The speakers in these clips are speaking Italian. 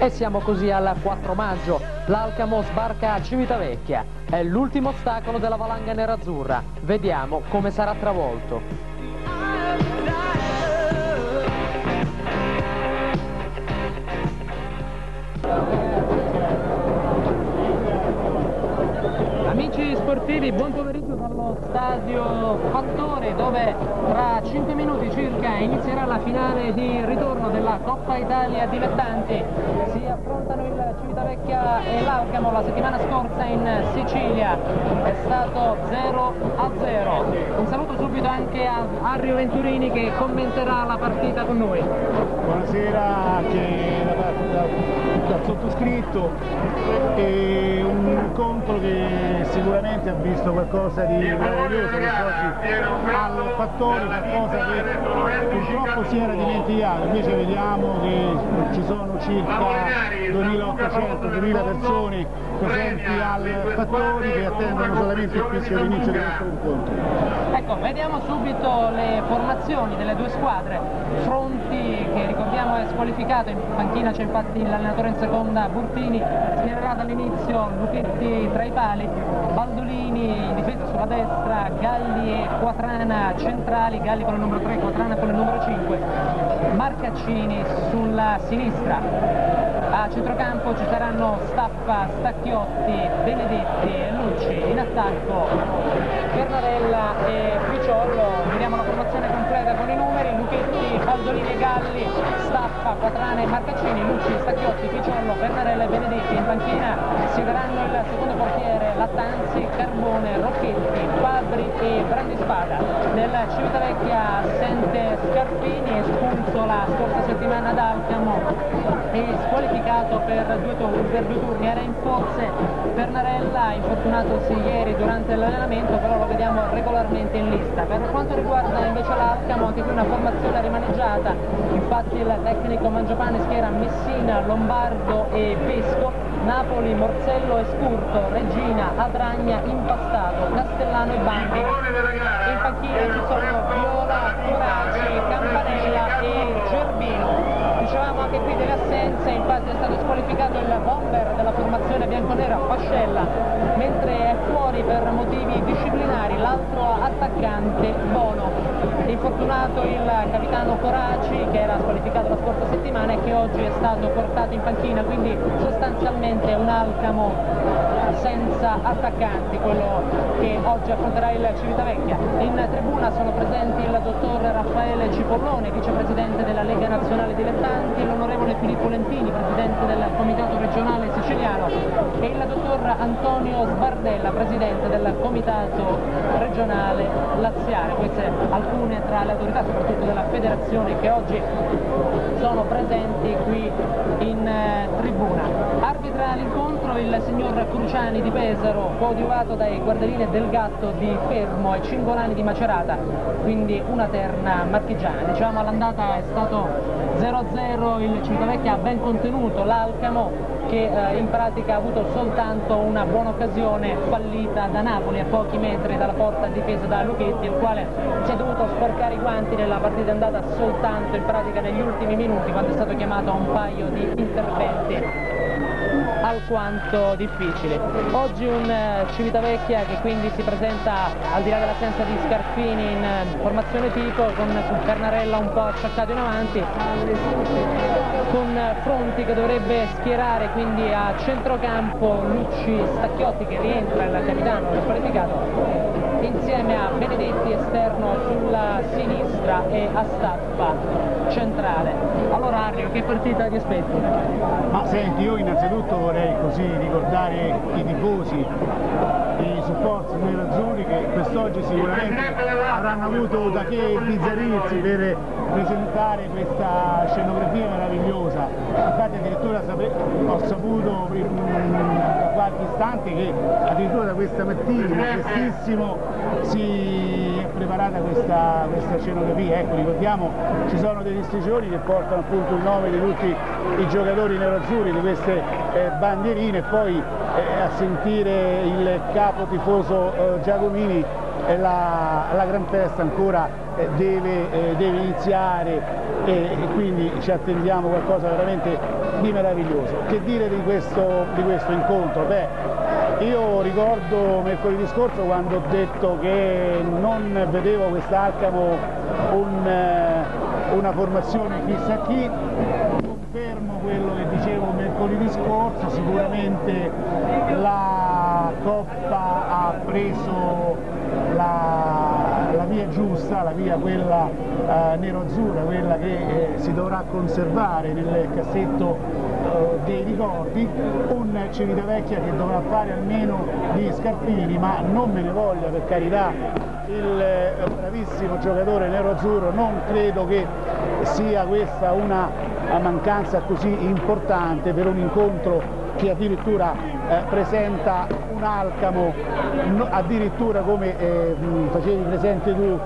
E siamo così al 4 maggio. L'Alcamo sbarca a Civitavecchia. È l'ultimo ostacolo della valanga nerazzurra. Vediamo come sarà travolto. Sportivi, buon pomeriggio dallo stadio Fattore dove tra 5 minuti circa inizierà la finale di ritorno della Coppa Italia Dilettanti. Si affrontano il Civitavecchia e l'Alcamo la settimana scorsa in Sicilia. È stato 0 a 0. Un saluto subito anche a Arrio Venturini che commenterà la partita con noi. Buonasera anche da, da, dal sottoscritto. E un incontro che sicuramente ha visto qualcosa di meraviglioso oggi al fattore, qualcosa che purtroppo si era dimenticato, invece vediamo che ci sono circa 2800-2000 persone presenti al fattore che attendono solamente il fischio d'inizio di questo incontro. Ecco, vediamo subito le formazioni delle due squadre. Fronti che ricordiamo è squalificato, in panchina c'è infatti l'allenatore in seconda Burtini, schiererà dall'inizio Luchetti tra i pali, Baldolini in difesa sulla destra, Galli e Quatrana centrali, Galli con il numero 3, Quatrana con il numero 5, Marcaccini sulla sinistra. A centrocampo ci saranno Staffa, Stacchiotti, Benedetti e Lucci in attacco, Bernarella e Picciollo. Vediamo la E Galli, Staffa, Quatrana e Marcaccini, Lucci, Stacchiotti, Picciollo, Bernarella e Benedetti. In panchina si daranno il secondo portiere Lattanzi, Carbone, Rocchetti, Fabri e Brandispada. Nel Civitavecchia assente Scarpini, espulso la scorsa settimana ad Alcamo e squalificato per due, turni, per due turni. Era in forze Bernarella, infortunatosi ieri durante l'allenamento, però lo vediamo regolarmente in lista. Per quanto riguarda invece l'Alcamo, anche qui una formazione rimaneggiata, infatti il tecnico Mangiapane schiera Messina, Lombardo e Pesco, Napoli, Morzello e Scurto, Regina, Adragna, Impastato, Castellano e Bandi. In panchina ci sono Viola, Coraci, infatti è stato squalificato il bomber della formazione bianconera Fascella, mentre è fuori per motivi disciplinari l'altro attaccante Bono. Infortunato il capitano Coraci che era squalificato la scorsa settimana e che oggi è stato portato in panchina, quindi sostanzialmente un Alcamo senza attaccanti, quello che oggi affronterà il Civitavecchia. In tribuna sono presenti il dottor Raffaele Cipollone, vicepresidente della Lega Nazionale Dilettanti, l'onorevole Filippo Lentini, presidente del Comitato Regionale Siciliano e il dottor Antonio Sbardella, presidente del Comitato Regionale Laziale. Queste alcune tra le autorità, soprattutto della federazione, che oggi sono presenti qui in eh, tribuna. Arbitra l'incontro il signor Cruciani di Pesaro, coadiuvato dai guardaline del Gatto di Fermo e Cingolani di Macerata, quindi una terna marchigiana. Diciamo all'andata è stato 0-0, il Civitavecchia ha ben contenuto l'Alcamo che eh, in pratica ha avuto soltanto una buona occasione fallita da Napoli a pochi metri dalla porta difesa da Luchetti, il quale si è dovuto sporcare i guanti nella partita andata soltanto in pratica negli ultimi minuti quando è stato chiamato a un paio di interventi alquanto difficili. Oggi un eh, Civitavecchia che quindi si presenta al di là dell'assenza di Scarpini in eh, formazione tipo con Pernarella un po' acciaccato in avanti con Fronti che dovrebbe schierare quindi a centrocampo Lucci Stacchiotti che rientra il capitano del qualificato insieme a Benedetti esterno sulla sinistra e a Staffa centrale. Allora Arrio, che partita ti aspetti? Ma senti, io innanzitutto vorrei così ricordare i tifosi, i supporti nerazzurri che quest'oggi sicuramente avranno avuto da che bizzarrirsi per presentare questa scenografia meravigliosa. Infatti addirittura ho saputo da qualche istante che addirittura da questa mattina, prestissimo, si preparata questa, questa scenografia. Ecco, ricordiamo, ci sono degli striscioni che portano appunto il nome di tutti i giocatori nerazzurri di queste eh, bandierine e poi eh, a sentire il capo tifoso eh, Giacomini la, la gran festa ancora eh, deve, eh, deve iniziare e, e, quindi ci attendiamo qualcosa veramente di meraviglioso. Che dire di questo, di questo incontro? Beh, io ricordo mercoledì scorso quando ho detto che non vedevo quest'Alcamo un, eh, una formazione chissà chi, confermo quello che dicevo mercoledì scorso, sicuramente la Coppa ha preso la, via giusta, la via quella eh, nero-azzurra, quella che eh, si dovrà conservare nel cassetto eh, dei ricordi, un Civitavecchia che dovrà fare almeno di Scarpini, ma non me ne voglia per carità. Il eh, bravissimo giocatore nero-azzurro, non credo che sia questa una mancanza così importante per un incontro che addirittura eh, presenta un Alcamo addirittura come eh, facevi presente tu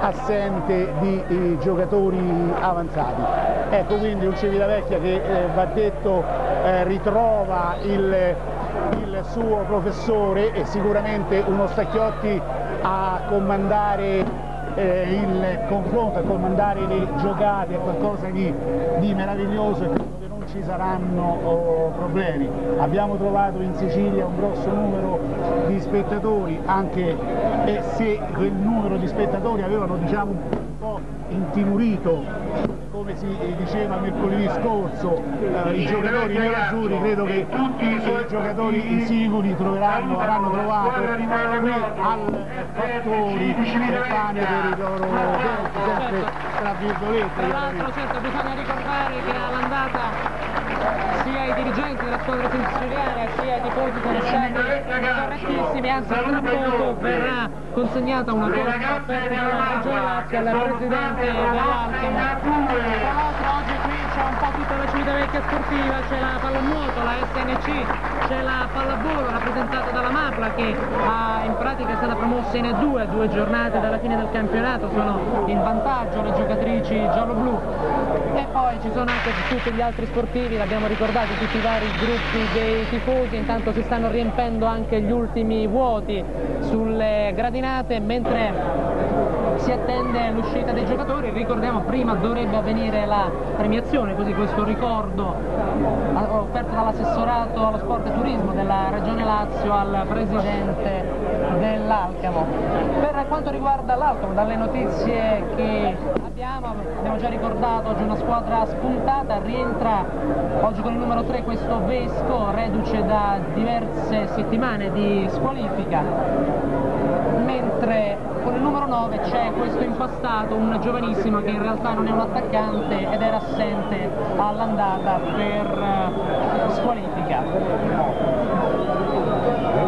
assente di eh, giocatori avanzati. Ecco quindi un Civitavecchia che eh, va detto eh, ritrova il, il suo professore e sicuramente uno Stacchiotti a comandare eh, il confronto, a comandare le giocate, è qualcosa di, di meraviglioso ci saranno oh, problemi. Abbiamo trovato in Sicilia un grosso numero di spettatori, anche eh, se quel numero di spettatori avevano diciamo, un po' intimorito come si diceva mercoledì scorso, eh, i giocatori nerazzurri credo che i giocatori sicuri troveranno, avranno trovato qui al fattori il pane per i loro denti, sempre tra virgolette. Tra l'altro certo bisogna ricordare che all'andata dirigenti della squadra siciliana sia i tifosi sono stati correttissimi, anzi tra poco verrà consegnata una coppa per la Regione Lazio al presidente l'altro oggi qui c'è un po' tutta la Civitavecchia sportiva, c'è la pallanuoto, la SNC, c'è la pallavolo rappresentata dalla Mapla che ha, in pratica è stata promossa in E2 a due giornate dalla fine del campionato, sono in vantaggio le giocatrici giallo-blu poi ci sono anche tutti gli altri sportivi, l'abbiamo ricordato, tutti i vari gruppi dei tifosi, intanto si stanno riempendo anche gli ultimi vuoti sulle gradinate mentre si attende l'uscita dei giocatori, ricordiamo prima dovrebbe avvenire la premiazione, così questo ricordo offerto dall'assessorato allo sport e turismo della Regione Lazio al presidente dell'Alcamo. Per quanto riguarda l'Alcamo, dalle notizie che abbiamo, abbiamo già ricordato oggi una squadra spuntata, rientra oggi con il numero 3 questo Vesco, reduce da diverse settimane di squalifica, mentre con il numero 9 c'è questo impastato, un giovanissimo che in realtà non è un attaccante ed era assente all'andata per eh, squalifica.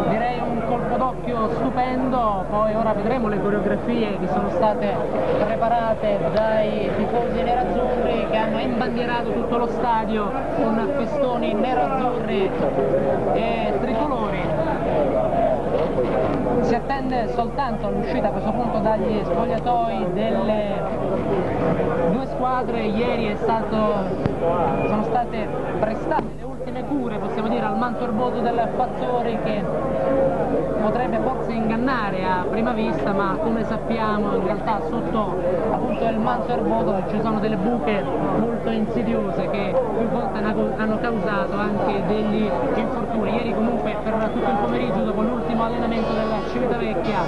Direi un colpo d'occhio stupendo, poi ora vedremo le coreografie che sono state preparate dai tifosi nerazzurri che hanno imbandierato tutto lo stadio con festoni nerazzurri e tricolori si attende soltanto l'uscita a questo punto dagli spogliatoi delle due squadre, ieri stato, sono state prestate le ultime cure, possiamo dire, al manto erboso del Fazzori che potrebbe forse ingannare a prima vista, ma come sappiamo in realtà sotto appunto il manto erboso ci sono delle buche molto insidiose che più volte hanno causato anche degli infortuni. Ieri comunque per tutto il pomeriggio dopo l'ultimo allenamento della Civitavecchia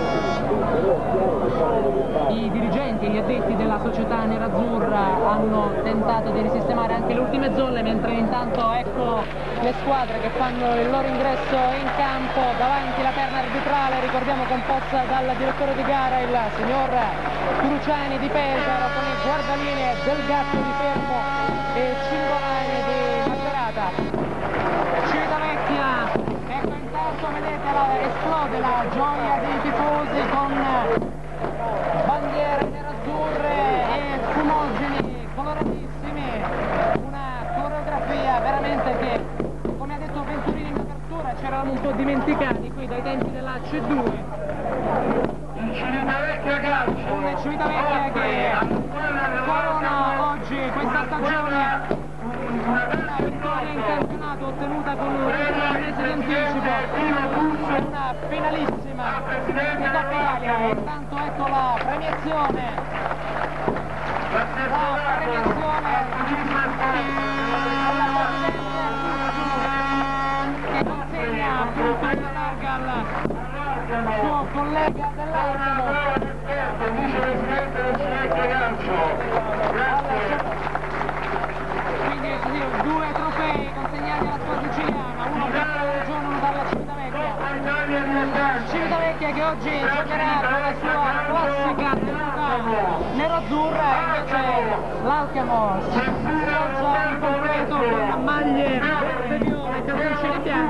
i dirigenti e gli addetti della società nerazzurra hanno tentato di risistemare anche le ultime zolle mentre intanto ecco le squadre che fanno il loro ingresso in campo davanti la terna arbitrale ricordiamo composta dal direttore di gara il signor Cruciani di Pesaro con il guardaline del gatto di Fermo e Cingolani di Macerata Civitavecchia ecco intanto vedete la, esplode la gioia dei tifosi con bandiere nerazzurre e fumogeni coloratissimi. Una coreografia veramente che c'eravamo un po' dimenticati qui dai tempi della C2 il Civitavecchia calcio un Civitavecchia che corona oggi questa stagione una vittoria in campionato ottenuta con un mese di anticipo. Una finalissima di Coppa Italia. Intanto ecco la premiazione. La premiazione consegna appunto il larga al suo collega dell'Arcamo. Quindi così, due trofei consegnati alla squadra siciliana, uno dalla regione, uno dalla Civitavecchia. Civitavecchia che oggi giocherà con la sua classica tenuta nero-azzurra e invece l'Alcamo si sposa in completo con calzoncini bianchi.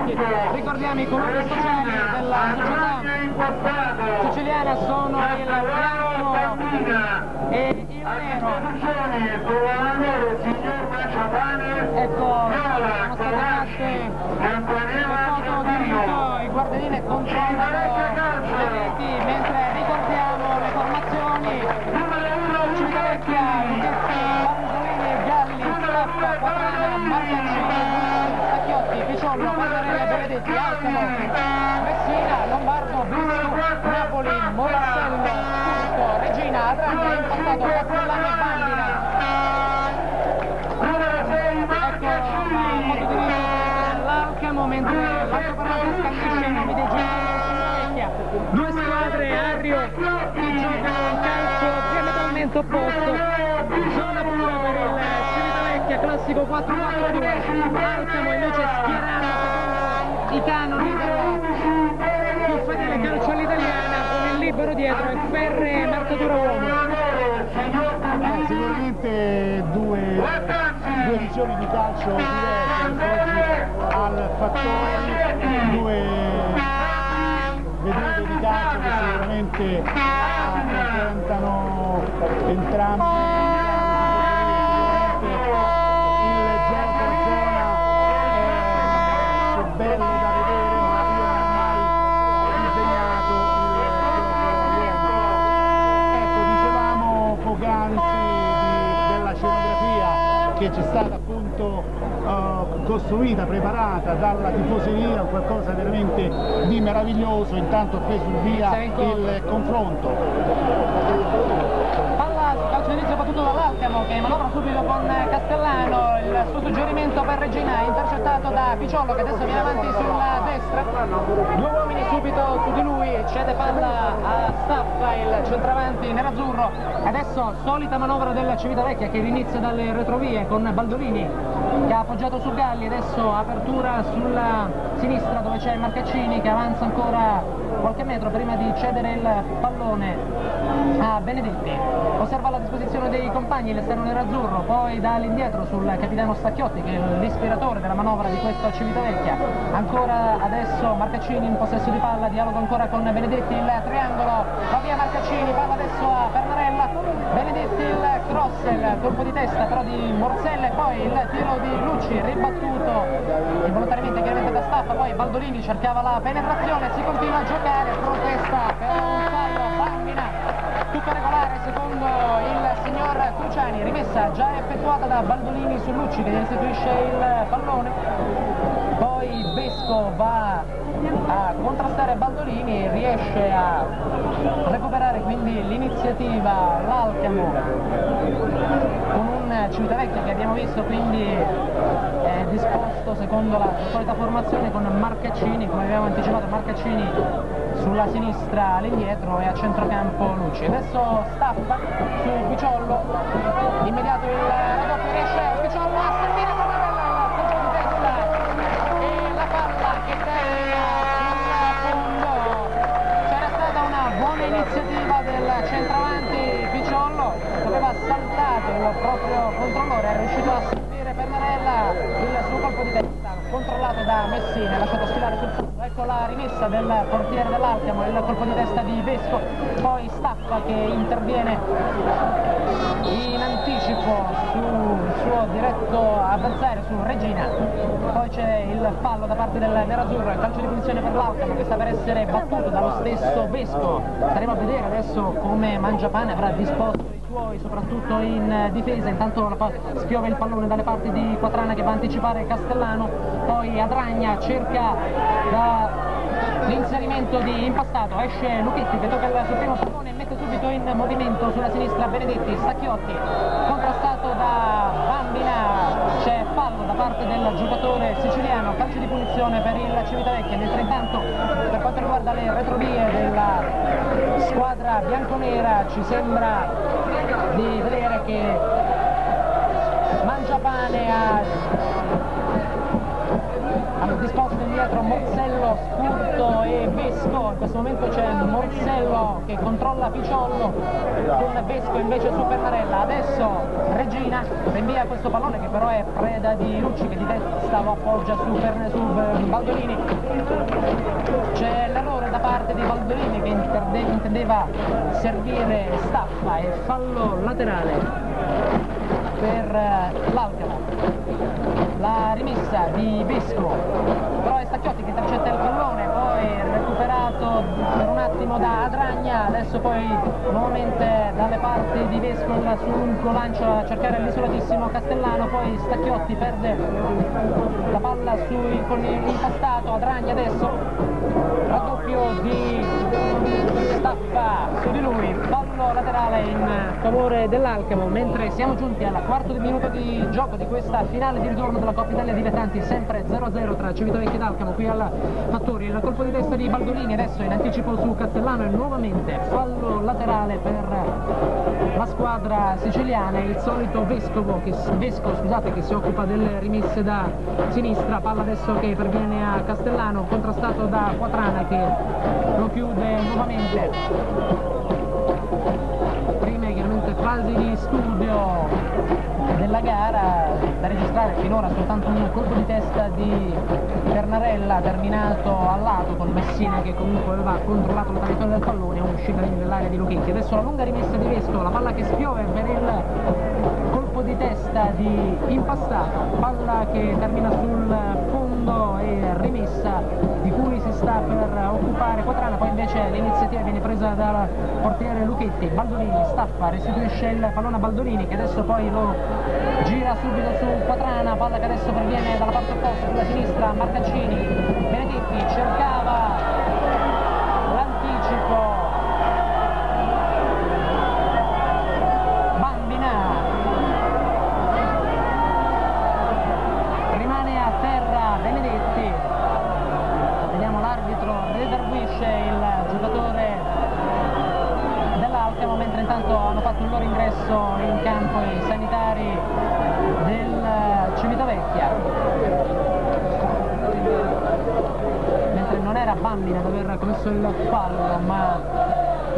Ricordiamo i colori sociali della società. siciliana sono il bianco e il nero. Ecco, sono state fatte foto di rito, i guardiani controllano le reti mentre ricordiamo le formazioni. Benedetti, Alcamo, Messina, Lombardo, Visco, Napoli, Morassello, Cusco, Regina, Adragna, impassato Castellano e Bandina. Ecco la foto di rito dell'Alcamo mentre l'altoparlante scandisce i nomi dei giocatori di. Due squadre, Arrio, che giocano un calcio diametralmente opposto. Zona pura per il Civitavecchia, classico 4-4-2. Alcamo invece schierato secondo i canoni della più fedele calcio all'italiana con il libero dietro e ferre marcatura uomo. Eh, sicuramente due, due visioni di calcio diverse oggi al fattori, due vedute di calcio che sicuramente confrontano entrambi c'è stata appunto eh, costruita, preparata dalla tifoseria, qualcosa veramente di meraviglioso, intanto ha preso via il confronto. Palla calcio d'inizio battuto dall'Alcamo che manovra subito con Castellano, il suo suggerimento per Regina intercettato da Picciollo che adesso viene avanti sulla destra, due uomini subito su di lui, cede palla a Staffa, il centravanti nerazzurro, adesso solita manovra della Civitavecchia che inizia dalle retrovie con Baldolini che ha appoggiato su Galli, adesso apertura sulla sinistra dove c'è Marcaccini che avanza ancora qualche metro prima di cedere il pallone a Benedetti. Osserva la disposizione dei compagni l'esterno nerazzurro, poi dà all'indietro sul capitano Stacchiotti che è l'ispiratore della manovra di questa Civitavecchia. Ancora adesso Marcaccini in possesso di palla, dialogo ancora con Benedetti, il triangolo, va via Marcaccini, palla adesso a Pernarella, Benedetti il cross, il colpo di testa però di Morzella e poi il tiro di Lucci ribattuto involontariamente chiaramente da Staffa, poi Baldolini cercava la penetrazione, si continua a giocare, protesta per un tutto regolare secondo il signor Cruciani, rimessa già effettuata da Baldolini su Lucci che restituisce il pallone, poi Vesco va a contrastare Baldolini e riesce a recuperare quindi l'iniziativa l'Alcamo. Con un Civitavecchia che abbiamo visto quindi disposto secondo la solita formazione con Marcaccini, come abbiamo anticipato Marcaccini sulla sinistra all'indietro e a centrocampo Lucci. Adesso Staffa su Picciollo, immediato il raddoppio riesce Picciollo a servire Pannarella, il colpo di testa e la palla che termina sul fondo. C'era stata una buona iniziativa del centravanti Picciollo, aveva saltato il proprio controllore, è riuscito a servire Pernarella il suo colpo di testa, controllato da Messina, lasciato sfilare sul fondo. Ecco la rimessa del portiere dell'Alcamo, il colpo di testa di Vesco, poi Staffa che interviene in anticipo sul suo diretto avversario, su Regina, poi c'è il fallo da parte del Nerazzurro, il calcio di punizione per l'Alcamo che sta per essere battuto dallo stesso Vesco. Staremo a vedere adesso come Mangiapane avrà disposto soprattutto in difesa. Intanto spiove il pallone dalle parti di Quatrana che va a anticipare Castellano, poi Adragna cerca da l'inserimento di impastato, esce Luchetti che tocca il suo primo pallone e mette subito in movimento sulla sinistra Benedetti, Stacchiotti, contrastato da Bambina, c'è fallo da parte del giocatore siciliano, calcio di punizione per il Civitavecchia, mentre intanto per quanto riguarda le retrovie della squadra bianconera ci sembra di vedere che Mangiapane ha hanno disposto indietro Morsello, Scurto e Vesco, in questo momento c'è Morsello che controlla Picciollo con Vesco invece su Pernarella, adesso Regina rinvia questo pallone che però è preda di Lucci che di testa lo appoggia su, Perne, su Baldolini, c'è l'errore da parte di Baldolini che intendeva servire Staffa e fallo laterale per eh, l'Alcala la rimessa di Vesco, però è Stacchiotti che intercetta il pallone, poi recuperato per un attimo da Adragna, adesso poi nuovamente dalle parti di Vesco su un lancio a cercare l'isolatissimo Castellano, poi Stacchiotti perde la palla sul, con l'impastato, Adragna adesso, raddoppio di Staffa su di lui, fallo laterale in favore dell'Alcamo, mentre siamo giunti al quarto di minuto di gioco di questa finale di ritorno della Coppa Italia dilettanti, sempre 0-0 tra Civitavecchia ed Alcamo, qui al Fattori, il colpo di testa di Baldolini, adesso in anticipo su Castellano e nuovamente fallo laterale per la squadra siciliana, il solito Vescovo che, Vesco scusate, che si occupa delle rimesse da sinistra, palla adesso che perviene a Castellano, contrastato da Quatrana che lo chiude nuovamente. Di studio della gara da registrare finora soltanto un colpo di testa di Bernarella terminato a lato con Messina che comunque aveva controllato la traiettoria del pallone e uscita nell'area di Lucchetti. Adesso la lunga rimessa di Vesco la palla che spiove per il colpo di testa di Impastato palla che termina sul fondo e rimessa di cui sta per occupare Quatrana poi invece l'iniziativa viene presa dal portiere Lucchetti Baldolini staffa restituisce il pallone a Baldolini che adesso poi lo gira subito su Quatrana, palla che adesso proviene dalla parte opposta sulla sinistra, Marcaccini, Benedetti cercava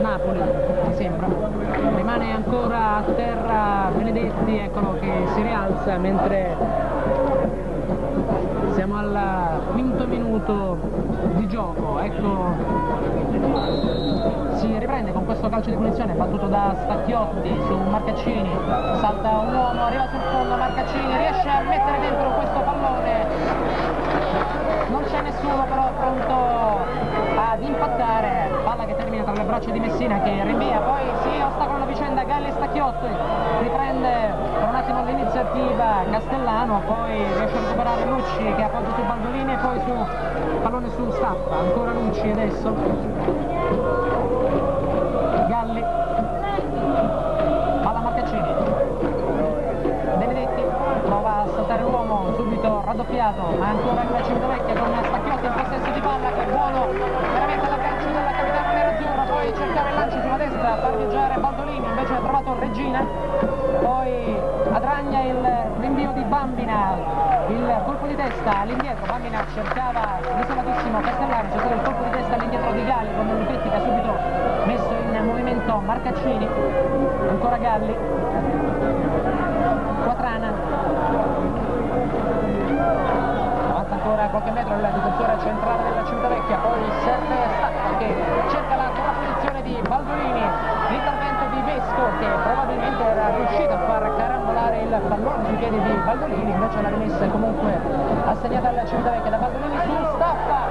Napoli mi sembra. Rimane ancora a terra Benedetti eccolo che si rialza mentre siamo al quinto minuto di gioco. Ecco si riprende con questo calcio di punizione battuto da Stacchiotti su Marcaccini. Salta un uomo, arriva sul fondo Marcaccini riesce a mettere dentro questo pallone. Non c'è nessuno però pronto ad impattare braccia di Messina che rinvia poi si ostacola la vicenda Galli Stacchiotti riprende per un attimo l'iniziativa Castellano poi riesce a recuperare Lucci che appoggia su Baldolini e poi su pallone su Staffa ancora Lucci adesso. Galli. Palla Marcaccini. Benedetti prova a saltare l'uomo subito raddoppiato ma ancora il Civitavecchia con Stacchiotti in possesso di palla Marcaccini ancora Galli. Quatrana. Avanza ancora qualche metro il difensore centrale della Civitavecchia poi serve Stacca che cerca la sovrapposizione di Baldolini. L'intervento di Vesco che probabilmente era riuscito a far carambolare il pallone sui piedi di Baldolini. Invece la rimessa comunque a segnata dalla Civitavecchia da Baldolini. Su Staffa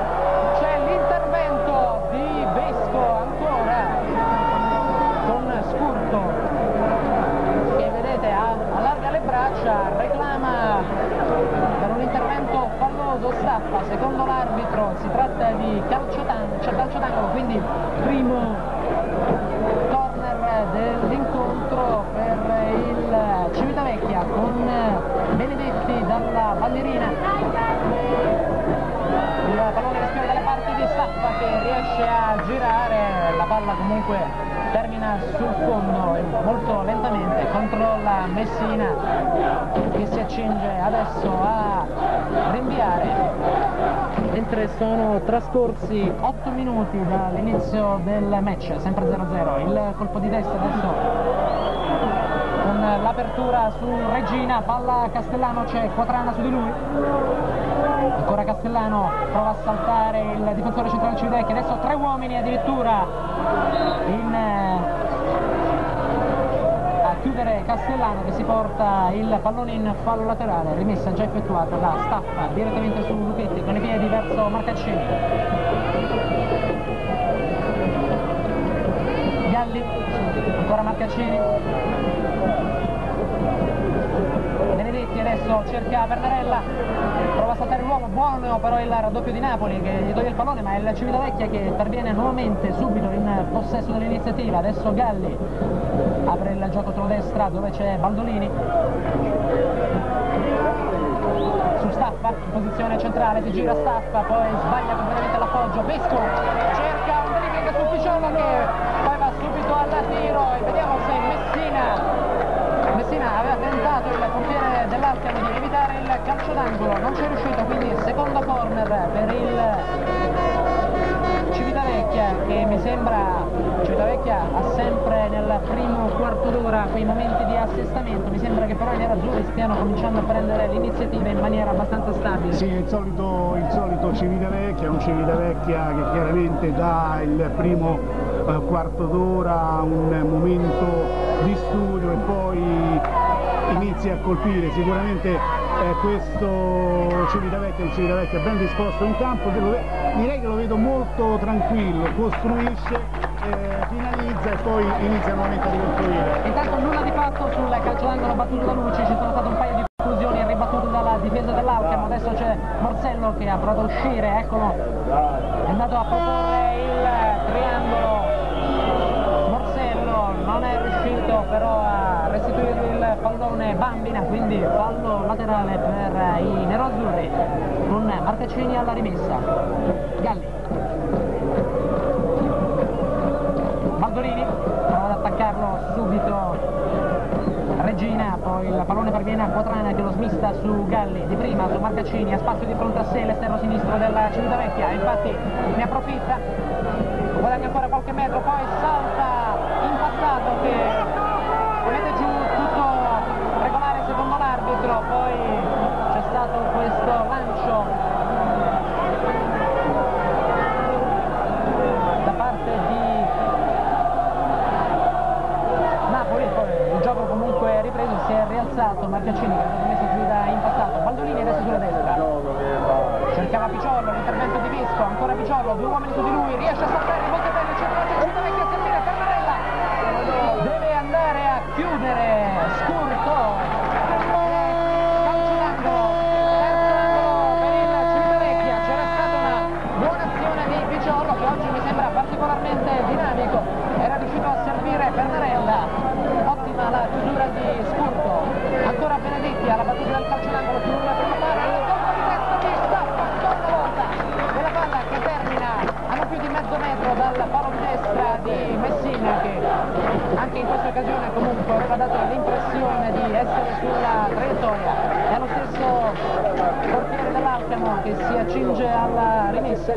Staffa secondo l'arbitro si tratta di calcio d'angolo quindi primo corner dell'incontro per il Civitavecchia con Benedetti dalla bandierina il pallone che scrive dalle parti di Staffa che riesce a girare la palla comunque termina sul fondo molto lentamente controlla Messina che si accinge adesso a rinviare mentre sono trascorsi 8 minuti dall'inizio del match sempre 0-0 il colpo di testa adesso con l'apertura su Regina, palla Castellano, c'è Quatrana su di lui. Ancora Castellano prova a saltare il difensore centrale Civitecchi, adesso tre uomini addirittura in, eh, chiudere Castellano che si porta il pallone in fallo laterale, rimessa già effettuata da Staffa direttamente su Luchetti con i piedi verso Marcaccini. Galli, ancora Marcaccini, adesso cerca Pernarella, prova a saltare l'uomo, buono però il raddoppio di Napoli che gli toglie il pallone ma è il Civitavecchia che interviene nuovamente subito in possesso dell'iniziativa, adesso Galli apre il gioco sulla destra dove c'è Baldolini. Su Staffa in posizione centrale, si gira Staffa, poi sbaglia completamente l'appoggio, Vesco cerca un dribbling su Picciolo che poi va subito al tiro. E vediamo se Messina dell'Alcamo di evitare il calcio d'angolo, non c'è riuscito, quindi secondo corner per il Civitavecchia che mi sembra Civitavecchia ha sempre nel primo quarto d'ora quei momenti di assestamento, mi sembra che però i nerazzurri stiano cominciando a prendere l'iniziativa in maniera abbastanza stabile. Sì, il solito, il solito Civitavecchia, un Civitavecchia che chiaramente dà il primo eh, quarto d'ora un momento di studio inizi a colpire sicuramente eh, questo Civitavecchia un Civitavecchia ben disposto in campo direi che lo vedo molto tranquillo costruisce eh, finalizza e poi inizia nuovamente a ricostruire intanto nulla di fatto sul calcio d'angolo battuto da Luci ci sono state un paio di conclusioni ribattute dalla difesa dell'Alcamo adesso c'è Morsello che ha provato a uscire eccolo. È andato a proporre Bambina, quindi fallo laterale per i neroazzurri con Marcaccini alla rimessa. Galli. Baldolini prova ad attaccarlo subito Regina, poi il pallone perviene a Quatrana che lo smista su Galli, di prima su Marcaccini, ha spazio di fronte a sé l'esterno sinistro della Civitavecchia, infatti ne approfitta, guadagna ancora qualche metro, poi salta impassato che stato questo lancio da parte di Napoli, il gioco comunque è ripreso, si è rialzato Marcaccini che è messo giù da impassato, Baldolini adesso sulla destra. Cercava Picciollo, l'intervento di Visco, ancora Picciollo, due uomini su di lui, riesce a saltare comunque aveva dato l'impressione di essere sulla traiettoria. È lo stesso portiere dell'Alcamo che si accinge alla rimessa.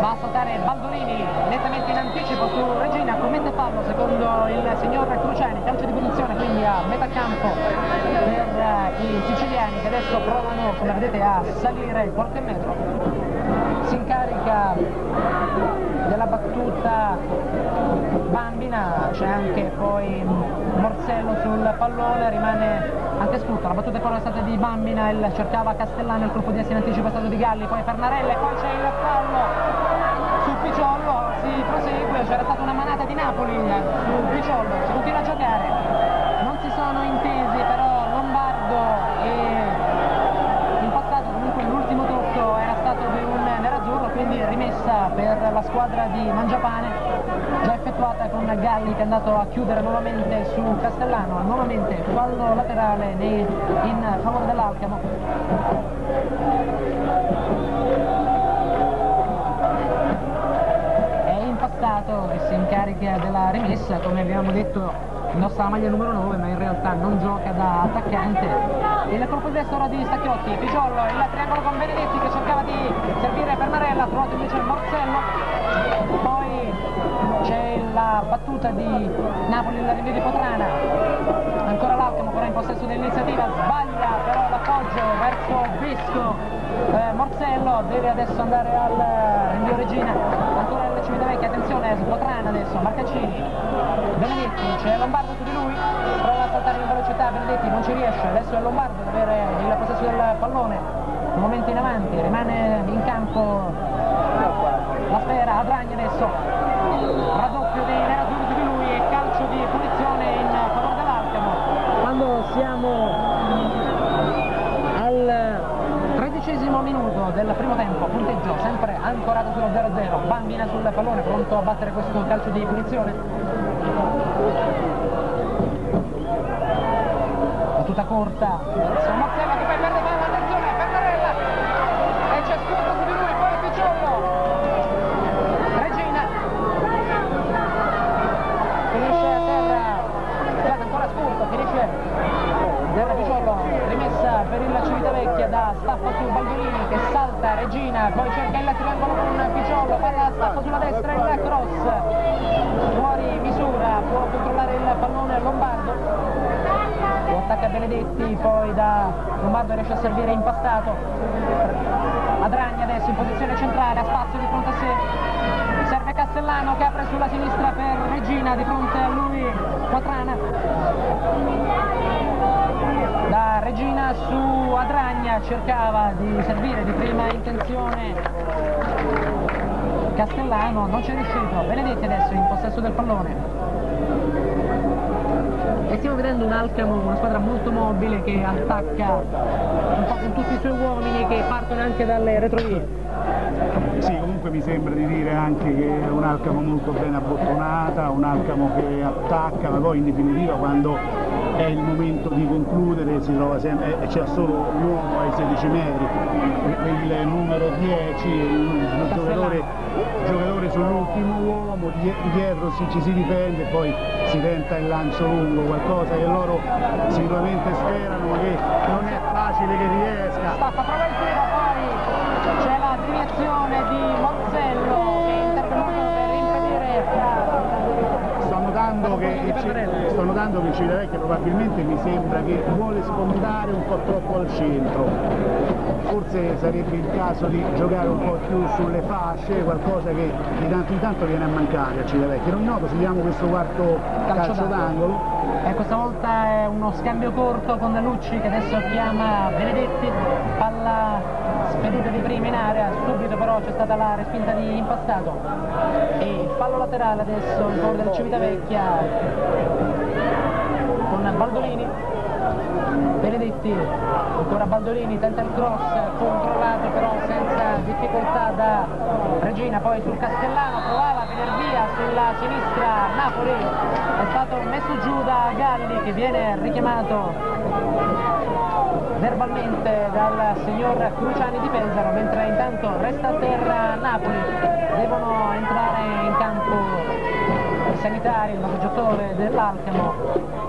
Va a saltare Baldolini nettamente in anticipo su Regina commette fallo secondo il signor Cruciani calcio di punizione quindi a metà campo per eh, i siciliani che adesso provano come vedete a salire qualche metro. Si incarica della battuta Bambina, c'è anche poi Morsello sul pallone, rimane anche Scutto, la battuta è stata di Bambina, il cercava Castellano, il colpo di essere in anticipo è stato di Galli, poi Fernarelle, poi c'è il fallo su Picciollo, si prosegue, c'era stata una manata di Napoli su Picciollo, si continua a giocare, non si sono intesi però Lombardo e il passato comunque l'ultimo tocco era stato di un nerazzurro, quindi rimessa per la squadra di Mangiapane effettuata con Galli che è andato a chiudere nuovamente su Castellano, nuovamente fallo laterale in favore dell'Alcamo. È impastato che si incarica della rimessa, come abbiamo detto indossa la maglia numero 9 ma in realtà non gioca da attaccante il colpo di destra di Stacchiotti Picciollo, il triangolo con Benedetti che cercava di servire per Marella ha trovato invece c'è battuta di Napoli nella rinvio di Potrana. Ancora l'Alcamo però in possesso dell'iniziativa sbaglia però l'appoggio verso Visco eh, Morsello deve adesso andare al rinvio Regina. Ancora il Civitavecchia attenzione Potrana adesso Marcaccini Benedetti c'è Lombardo su di lui prova a saltare in velocità Benedetti non ci riesce adesso è Lombardo ad avere il possesso del pallone. Un momento in avanti rimane in campo la sfera Adragni adesso raddoppio dei nerazzurri su di lui e calcio di punizione in favore dell'Alcamo quando siamo al tredicesimo minuto del primo tempo punteggio sempre ancorato sullo 0-0 Bambina sul pallone pronto a battere questo calcio di punizione? Battuta corta. Verso Mazzella che poi perde riesce a servire impastato. Adragni adesso in posizione centrale, ha spazio di fronte a sé. Serve Castellano che apre sulla sinistra per Regina, di fronte a lui Quatrana. Da Regina su Adragna cercava di servire di prima intenzione Castellano, non c'è riuscito. Benedetti adesso in possesso del pallone e stiamo vedendo un Alcamo, una squadra molto mobile che attacca con tutti i suoi uomini che partono anche dalle retrovie. Sì, comunque mi sembra di dire anche che è un Alcamo molto ben abbottonata, un Alcamo che attacca, ma poi in definitiva quando è il momento di concludere si trova sempre, e c'è solo l'uomo ai 16 metri, il numero 10, il giocatore, giocatore sull'ultimo uomo, dietro si, ci si difende e poi si tenta il lancio lungo, qualcosa che loro sicuramente sperano ma che non è facile che riesca. Staffa prova il tiro, poi c'è la deviazione di Monzello che è intervenuto per impedire notando che, sto notando che Civitavecchia probabilmente mi sembra che vuole sfondare un po' troppo al centro forse sarebbe il caso di giocare un po' più sulle fasce qualcosa che di tanto in tanto viene a mancare a Civitavecchia. Non noto se diamo questo quarto calcio, calcio d'angolo. e eh, questa volta è uno scambio corto con Lucci che adesso chiama Benedetti palla spedita di prima in area subito però c'è stata la respinta di impastato. E il fallo laterale adesso in favore del Civitavecchia con Baldolini. Benedetti ancora Baldolini tenta il cross controllato però senza difficoltà da Regina poi sul Castellano provava via sulla sinistra Napoli. È stato messo giù da Galli che viene richiamato verbalmente dal signor Cruciani di Pesaro, mentre intanto resta a terra Napoli, devono entrare in campo i sanitari, il massaggiatore dell'Alcamo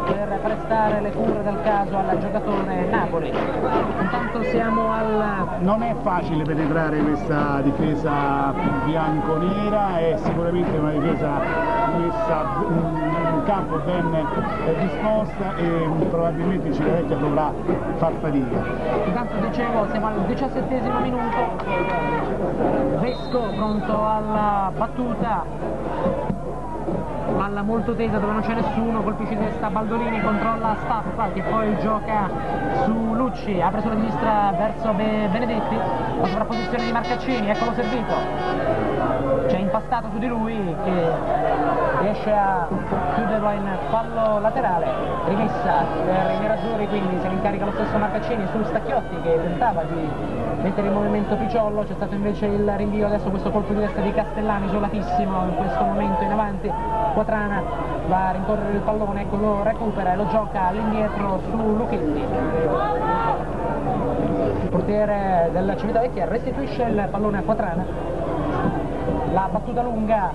per prestare le cure del caso al giocatore Napoli. Intanto siamo al... Non è facile penetrare questa difesa bianco-nera, è sicuramente una difesa messa campo ben disposta e probabilmente Civitavecchia dovrà far fatica. Intanto dicevo, siamo al diciassettesimo minuto, Vesco pronto alla battuta, palla molto tesa dove non c'è nessuno, colpisce testa Baldolini, controlla Staffa che poi gioca su Lucci, apre sulla sinistra verso Benedetti, la sovrapposizione di Marcaccini, eccolo servito, c'è impastato su di lui che riesce a chiuderlo in fallo laterale, rimessa per i nerazzurri, quindi se ne incarica lo stesso Marcaccini su Stacchiotti che tentava di mettere in movimento Picciollo, c'è stato invece il rinvio, adesso questo colpo di testa di Castellani isolatissimo in questo momento in avanti, Quatrana va a rincorrere il pallone, ecco lo recupera e lo gioca all'indietro su Lucchetti. Il portiere del Civitavecchia restituisce il pallone a Quatrana. La battuta lunga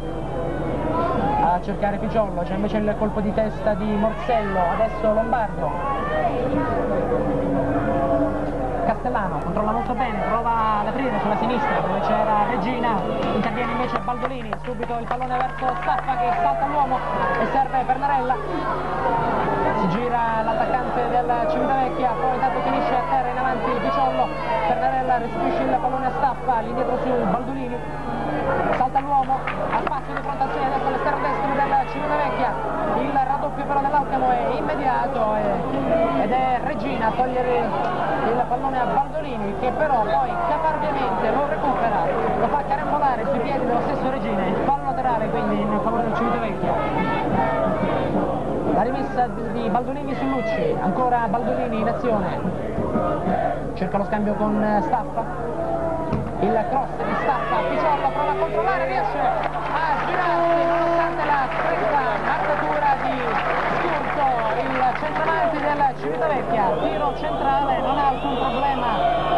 a cercare Picciollo, c'è invece il colpo di testa di Morsello, adesso Lombardo. Castellano, controlla molto bene, prova ad aprire sulla sinistra dove c'era Regina, interviene invece Baldolini, subito il pallone verso Staffa che salta l'uomo e serve per Narella. Si gira l'attaccante del Civitavecchia, poi intanto finisce a terra in avanti Picciollo, Pernarella restituisce il pallone a Staffa, all'indietro su Baldolini, salta l'uomo, a spazio di fronte al segno adesso all'esterno destro del Civitavecchia, il però dell'Alcamo è immediato ed è Regina a togliere il pallone a Baldolini che però poi caparbiamente lo recupera, lo fa carambolare sui piedi dello stesso Regina, il fallo laterale quindi in favore del Civitavecchia. La rimessa di Baldolini su Lucci, ancora Baldolini in azione, cerca lo scambio con Staffa, il cross di Staffa, Picciollo prova a controllare, riesce a girarsi nonostante la stretta marcatura di Scurto, il centravanti del Civitavecchia, tiro centrale, non ha alcun problema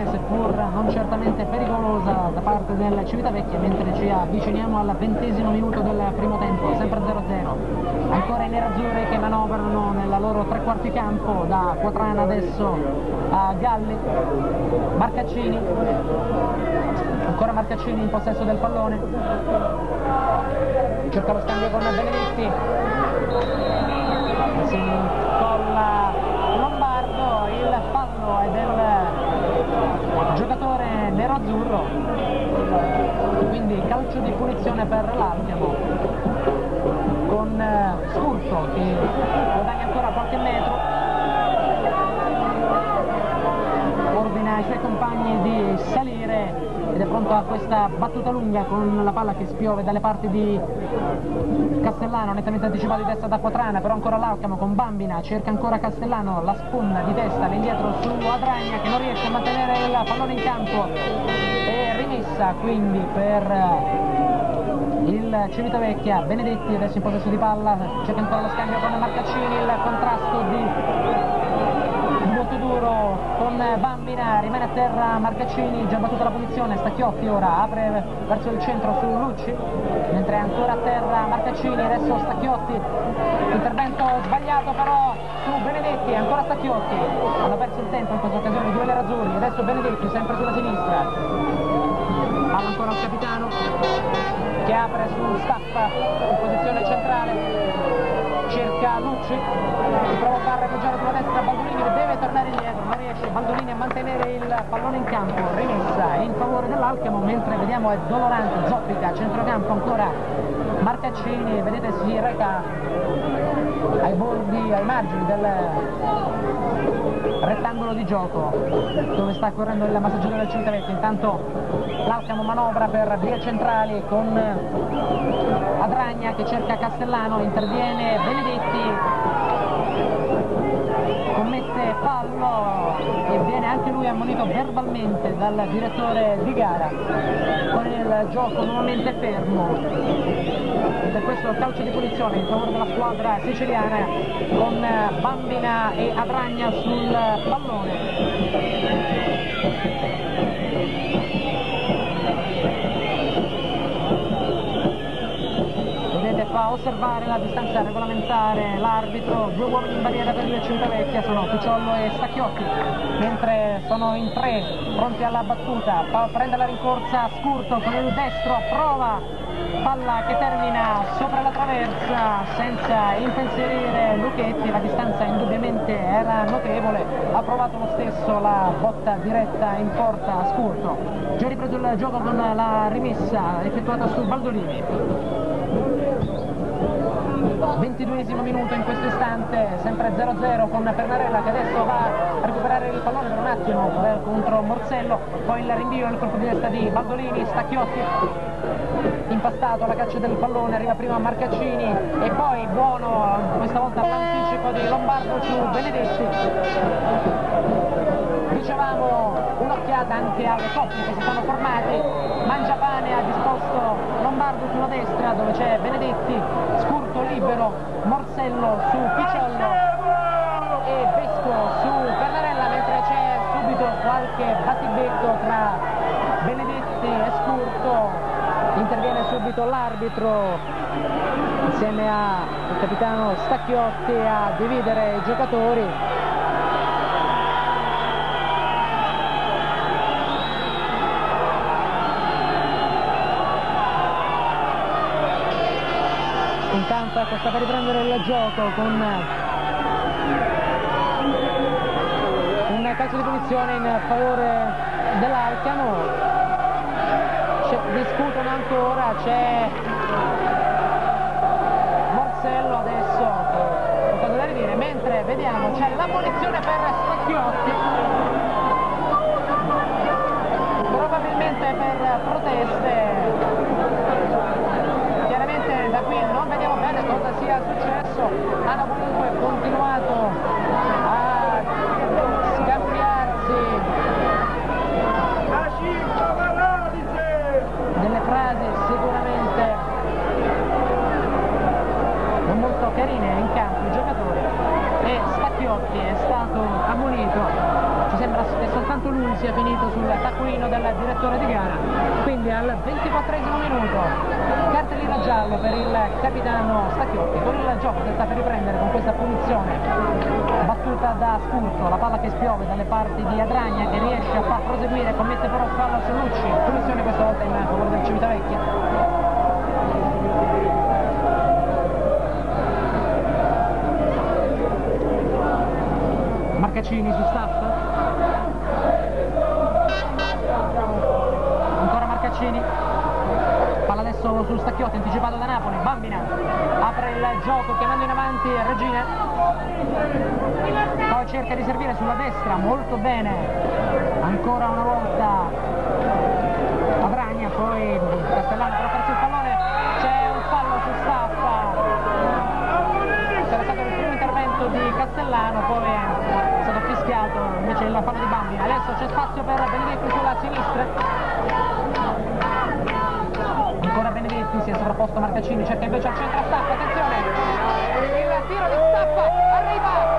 conclusione seppur non certamente pericolosa da parte del Civitavecchia mentre ci avviciniamo al ventesimo minuto del primo tempo sempre 0-0 ancora i nerazzurri che manovrano nella loro tre quarti campo da Quatrana adesso a Galli. Marcaccini. Ancora Marcaccini in possesso del pallone. Cerca lo scambio con Benedetti calcio di punizione per l'Altiamo con Scurto che guadagna ancora qualche metro. Ordina ai suoi compagni di salire ed è pronto a questa battuta lunga con la palla che spiove dalle parti di Castellano nettamente anticipato di testa da Quatrana però ancora l'Alcamo con Bambina cerca ancora Castellano la sponda di testa all'indietro su Adragna che non riesce a mantenere il pallone in campo. E rimessa quindi per il Civitavecchia, Benedetti adesso in possesso di palla, cerca ancora lo scambio con Marcaccini, il contrasto di molto duro con Bambina, rimane a terra Marcaccini, già battuta la punizione, Stacchiotti ora apre verso il centro su Lucci, mentre è ancora a terra Marcaccini, adesso Stacchiotti, intervento sbagliato però su Benedetti, ancora Stacchiotti, hanno perso il tempo in questa occasione i due nerazzurri, adesso Benedetti sempre sulla sinistra, palla ancora al capitano, Staffa in posizione centrale cerca Lucci prova a far reggiare sulla destra Baldolini deve tornare indietro non riesce Baldolini a mantenere il pallone in campo rimessa in favore dell'Alchemo mentre vediamo è Dolorante Zoppica centrocampo ancora Marcaccini vedete si reca ai bordi ai margini del rettangolo di gioco dove sta correndo il massaggiatore del Civitavecchia intanto l'Alcamo manovra per vie centrali con Adragna che cerca Castellano interviene Benedetti commette fallo e viene anche lui ammonito verbalmente dal direttore di gara. Con il gioco nuovamente fermo questo calcio di punizione in favore della squadra siciliana con Bambina e Adragna sul pallone. Vedete fa osservare la distanza regolamentare l'arbitro, due uomini in barriera per il Civitavecchia sono Picciollo e Stacchiotti, mentre sono in tre pronti alla battuta, prende la rincorsa Scurto con il destro, prova palla che termina sopra la traversa senza impensierire Lucchetti, la distanza indubbiamente era notevole, ha provato lo stesso la botta diretta in porta a Scurto. Già ripreso il gioco con la rimessa effettuata su Baldolini. 22 minuto in questo istante, sempre 0-0 con Pernarella che adesso va a recuperare il pallone per un attimo contro Morsello, poi il rinvio il colpo di testa di Baldolini, Stacchiotti impastato alla caccia del pallone, arriva prima Marcaccini e poi buono questa volta l'anticipo di Lombardo su Benedetti. Dicevamo un'occhiata anche alle coppie che si sono formate, Mangiapane ha disposto Lombardo sulla destra dove c'è Benedetti, Scurto libero, Morsello subito l'arbitro insieme al capitano Stacchiotti a dividere i giocatori. In campo ecco, sta per riprendere il gioco con un calcio di punizione in favore dell'Alcano discutono ancora, c'è Morsello adesso cosa da ridire, mentre vediamo c'è la munizione per Stacchiotti, probabilmente per proteste, chiaramente da qui non vediamo bene cosa sia successo, hanno comunque continuato sia finito sul taccuino del direttore di gara. Quindi al 24 minuto cartellino giallo per il capitano Stacchiotti. Con il gioco che sta per riprendere con questa punizione battuta da Scurto la palla che spiove dalle parti di Adragna che riesce a far proseguire commette però fallo su Lucci. Punizione questa volta in favore del Civitavecchia. Marcaccini su Staff sul stacchiotto anticipato da Napoli Bambina. Apre il gioco chiamando in avanti Regina poi cerca di servire sulla destra molto bene. Ancora una volta. Avragna poi Castellano per perso il pallone. C'è un fallo su Staffa. C'era stato il primo intervento di Castellano poi è stato fischiato invece il fallo di Bambina. Adesso c'è spazio per Benedetti sulla sinistra si è sovrapposto Marcaccini cerca invece al centro Staffa attenzione. Il tiro di Staffa arriva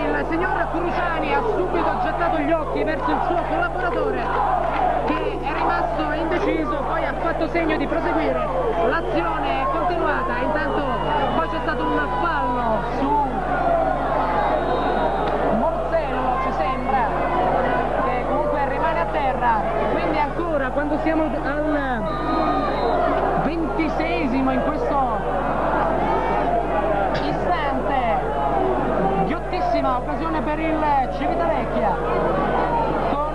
il signor Cruciani ha subito gettato gli occhi verso il suo collaboratore che è rimasto indeciso, poi ha fatto segno di proseguire. L'azione è continuata, intanto poi c'è stato un fallo su terra quindi ancora quando siamo al ventisesimo in questo ghiottissima occasione per il Civitavecchia con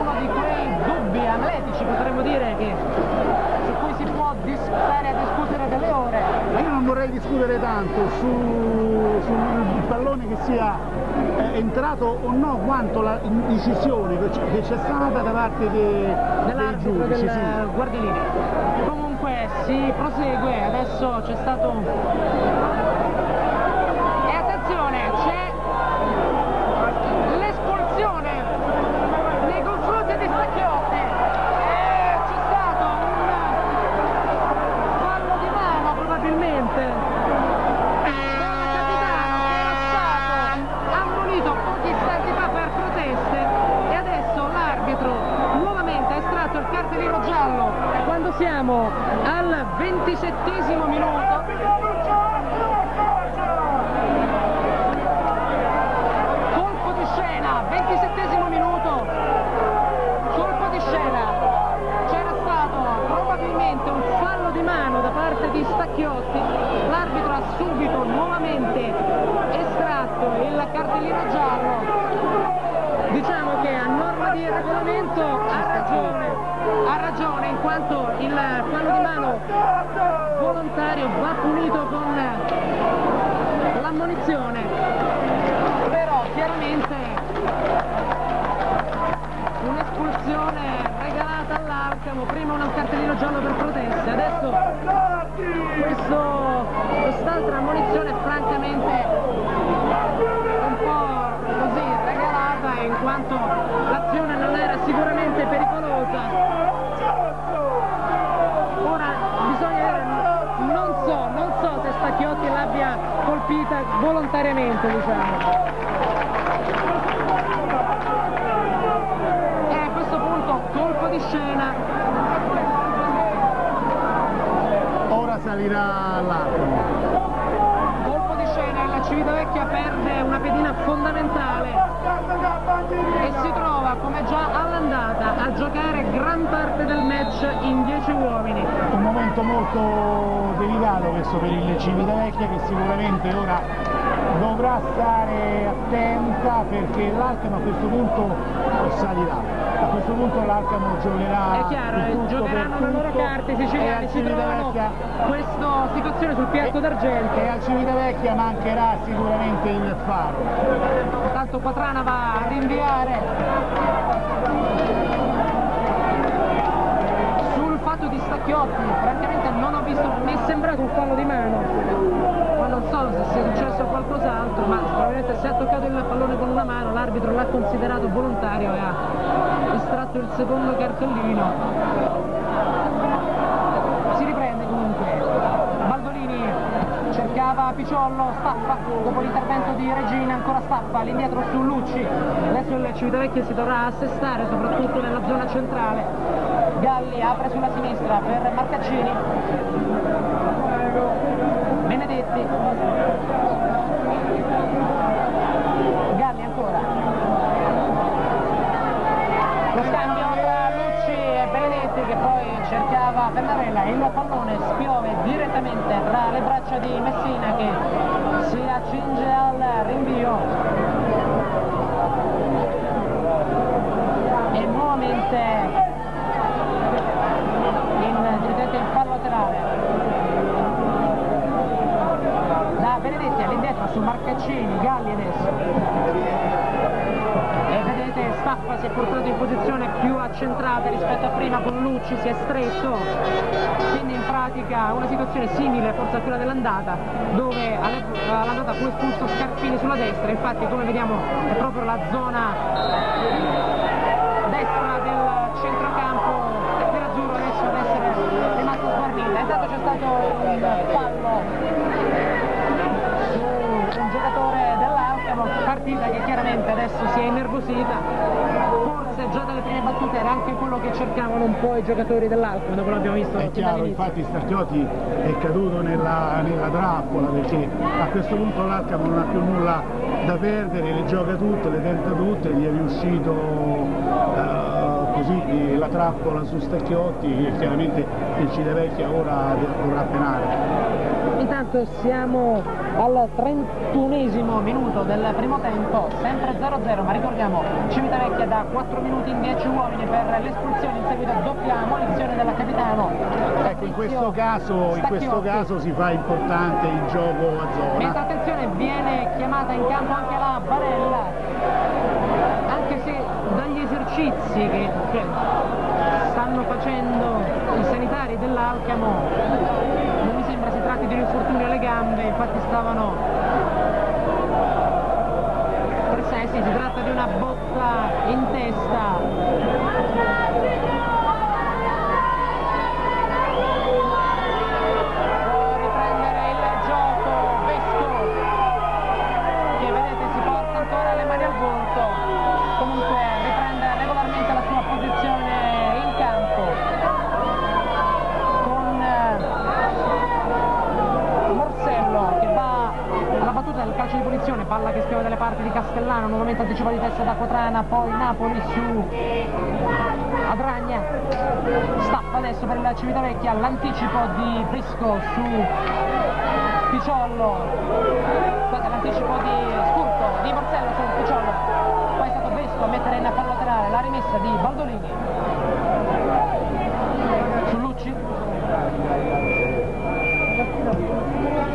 uno di quei dubbi analetici potremmo dire che, su cui si può stare a discutere delle ore discutere tanto sul su pallone che sia eh, entrato o no quanto la decisione che c'è stata da parte de, dei giudici. Del sì. Guardioline. Comunque si prosegue, adesso c'è stato ventisettesimo minuto. Colpo di scena ventisettesimo minuto. Colpo di scena. C'era stato probabilmente un fallo di mano da parte di Stacchiotti. L'arbitro ha subito nuovamente estratto il cartellino giallo. Diciamo che a norma di regolamento ha ragione ha ragione in quanto il fallo di mano volontario va punito con l'ammonizione. Però chiaramente un'espulsione regalata all'Arcamo. Prima un cartellino giallo per proteste adesso questo, quest'altra ammonizione francamente un po' così regalata in quanto l'azione non era sicuramente pericolosa colpita volontariamente diciamo. E a questo punto colpo di scena. Ora salirà l'arco. Colpo di scena, la Civitavecchia perde una pedina fondamentale e si trova come già all'andata a giocare gran parte del match in 10 uomini. Un momento molto delicato questo per il Civitavecchia che sicuramente ora dovrà stare attenta perché l'Alcamo a questo punto salirà. A questo punto l'Alcamo giocherà. È chiaro, giocheranno le loro carte, i siciliani si trovano questa situazione sul piatto d'argento. E al Civitavecchia mancherà sicuramente il faro. Tanto Patrana va a rinviare sul fatto di Stacchiotti francamente non ho visto mi è sembrato un fallo di mano se sia successo qualcos'altro ma probabilmente se ha toccato il pallone con una mano l'arbitro l'ha considerato volontario e ha estratto il secondo cartellino. Cercava Picciollo, staffa, dopo l'intervento di Regina ancora staffa, all'indietro su Lucci, adesso il Civitavecchia si dovrà assestare soprattutto nella zona centrale, Galli apre sulla sinistra per Marcaccini, Galli ancora, lo scambio tra Lucci e Benedetti che poi cercava Pennarella, il pallone spiove direttamente tra le braccia di Messina che si accinge al rinvio. E nuovamente su Marcaccini, Galli adesso. Staffa si è portato in posizione più accentrata rispetto a prima con Lucci, si è stretto, quindi in pratica una situazione simile forse a quella dell'andata, dove all'andata fu espulso Scarpini sulla destra, infatti come vediamo è proprio la zona adesso si è innervosita, forse già dalle prime battute era anche quello che cercavano un po' i giocatori dell'Alcom, dopo l'abbiamo visto È chiaro, infatti Starchiotti è caduto nella, nella trappola perché a questo punto l'Alcamo non ha più nulla da perdere, le gioca tutte, le tenta tutte, gli è riuscito uh, così la trappola su Stacchiotti che chiaramente il Civitavecchia ora dovrà penare. Intanto siamo al 31esimo minuto del primo tempo, sempre 0-0, ma ricordiamo Civitavecchia da 4 minuti in 10 uomini per l'espulsione in seguito a doppia ammonizione della capitano. Ecco, in questo, caso, in questo caso si fa importante il gioco a zona. Mentre attenzione viene chiamata in campo anche la Barella, anche se dagli esercizi che, che stanno facendo i sanitari dell'Alcamo tratti di un infortunio alle gambe, infatti stavano presenti, si tratta di una botta in testa palla che spiova dalle parti di Castellano, nuovamente anticipa di testa da Quatrana, poi Napoli su Adragna, stappa adesso per la Civitavecchia, l'anticipo di Brisco su Picciollo, l'anticipo di Scurto, di Marcello su Picciollo, poi è stato Brisco a mettere in palla laterale la rimessa di Baldolini su Lucci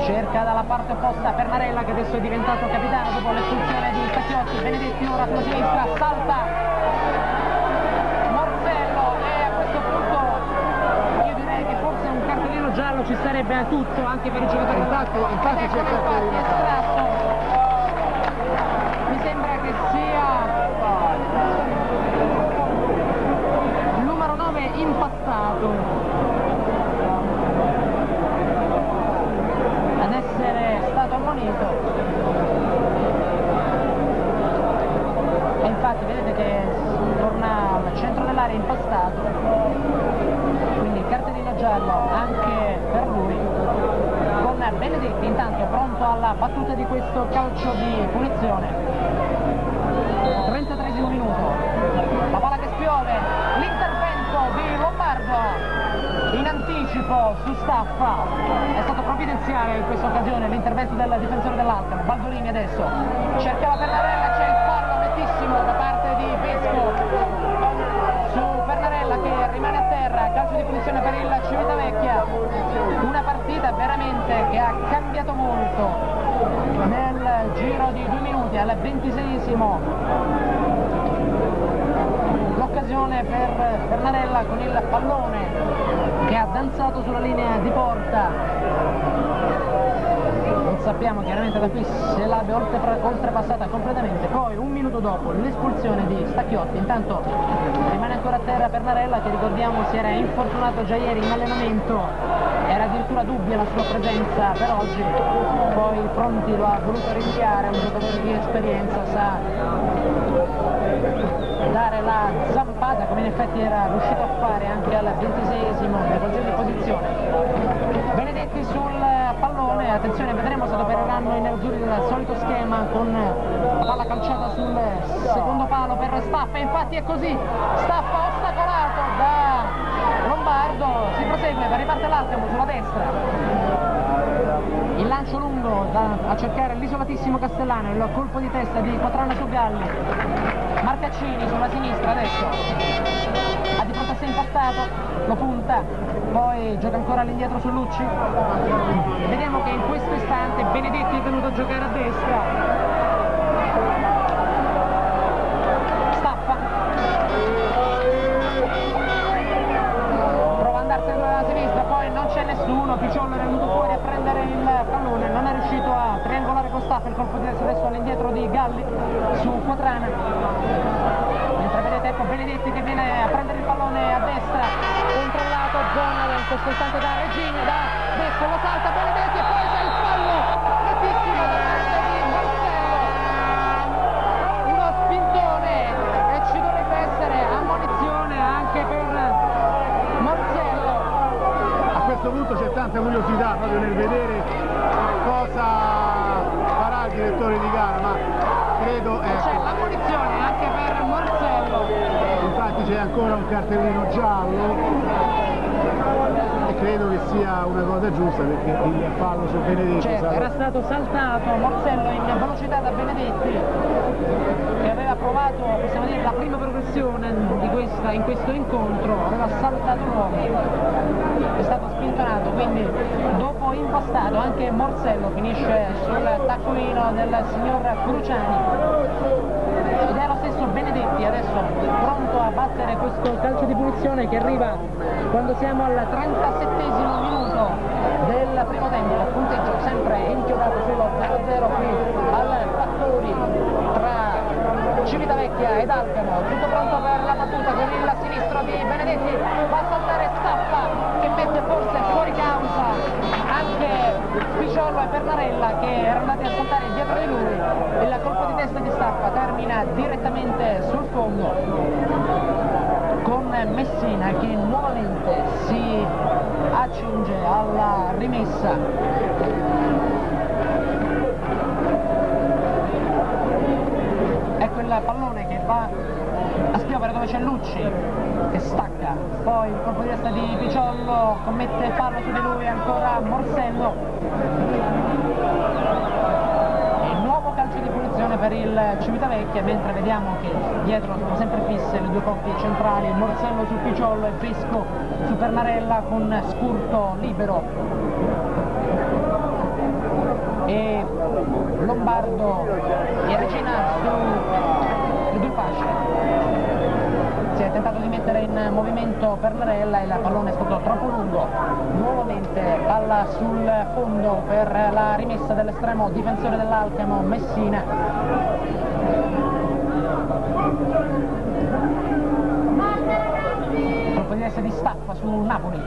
cerca dalla parte opposta Pernarella che adesso è diventato capitano dopo l'espulsione di Stacchiotti, Benedetti ora sulla sinistra, salta Morzello e a questo punto io direi che forse un cartellino giallo ci sarebbe a tutto anche per i giocatori. Infatti, infatti c'è il cartellino estratto mi sembra che sia numero 9 impastato impastato quindi cartellino giallo anche per lui. Con Benedetti intanto pronto alla battuta di questo calcio di punizione. 33 minuto. La palla che spiove. L'intervento di Lombardo. In anticipo su Staffa. È stato provvidenziale in questa occasione l'intervento del difensore dell'Alcamo Baldolini adesso cerca la Pernarella calcio di punizione per il Civitavecchia. Una partita veramente che ha cambiato molto nel giro di due minuti al ventiseiesimo. L'occasione per Bernarella con il pallone che ha danzato sulla linea di porta sappiamo chiaramente da qui se l'abbia oltrepassata completamente. Poi un minuto dopo l'espulsione di Stacchiotti. Intanto rimane ancora a terra Bernarella che ricordiamo si era infortunato già ieri in allenamento. Era addirittura dubbia la sua presenza per oggi. Poi Pronti lo ha voluto rinviare un giocatore di esperienza sa dare la zampata come in effetti era riuscito a fare anche al ventiseiesimo nella posizione di posizione. Benedetti sul pallone attenzione vedremo se adopereranno i nerazzurri del solito schema con la palla calciata sul secondo palo per Staffa. Infatti è così. Staffa ostacolato da Lombardo. Si prosegue riparte l'Alcamo sulla destra. Il lancio lungo da, a cercare l'isolatissimo Castellano, il colpo di testa di Quatrano su Galli, Marcaccini sulla sinistra adesso, sé impastato, lo punta, poi gioca ancora all'indietro su Lucci, vediamo che in questo istante Benedetti è venuto a giocare a destra, nessuno, Picciollo è venuto fuori a prendere il pallone, non è riuscito a triangolare con Staffa, il colpo di adesso all'indietro di Galli su Quatrana. Mentre vedete ecco Benedetti che viene a pallone a destra, controllato, questo istante da Regina, da Vesco, lo salta Benedetti e poi c'è il fallo nettissimo da parte di Marcello. Uno spintone e ci dovrebbe essere ammonizione anche per questo punto c'è tanta curiosità proprio nel vedere cosa farà il direttore di gara, ma credo... Ecco, c'è ancora un cartellino giallo. E credo che sia una cosa giusta perché il fallo su Benedetti certo, era stato saltato Morsello in velocità da Benedetti che aveva provato possiamo dire la prima progressione questa, in questo incontro aveva saltato l'uomo. È stato spintonato quindi dopo impastato anche Morsello finisce sul taccuino del signor Cruciani. Ed è lo stesso Benedetti adesso pronto a battere questo calcio di punizione che arriva quando siamo al 37 minuto del primo tempo. Punteggio sempre inchiodato sullo 0-0 qui al Fattori tra Civitavecchia ed Alcamo. Tutto pronto per la battuta con il sinistro di Benedetti. Va a saltare Staffa che mette forse fuori causa anche Picciollo e Pernarella che erano andati a saltare dietro di lui. Il colpo di testa di Staffa termina direttamente sul fondo con Messina che nuovamente si accinge alla rimessa. Ecco il pallone che va a spiovere dove c'è Lucci che stacca. Poi il colpo di testa di Picciollo commette fallo su di lui ancora Morsello per il Civitavecchia mentre vediamo che dietro sono sempre fisse le due coppie centrali Morsello su Picciollo e Vesco su Pernarella con Scurto libero. E Lombardo e Regina su tentato di mettere in movimento Pernarella e il pallone è stato troppo lungo. Nuovamente palla sul fondo per la rimessa dell'estremo difensore dell'Alcamo Messina. Colpo di essere di staffa su Napoli.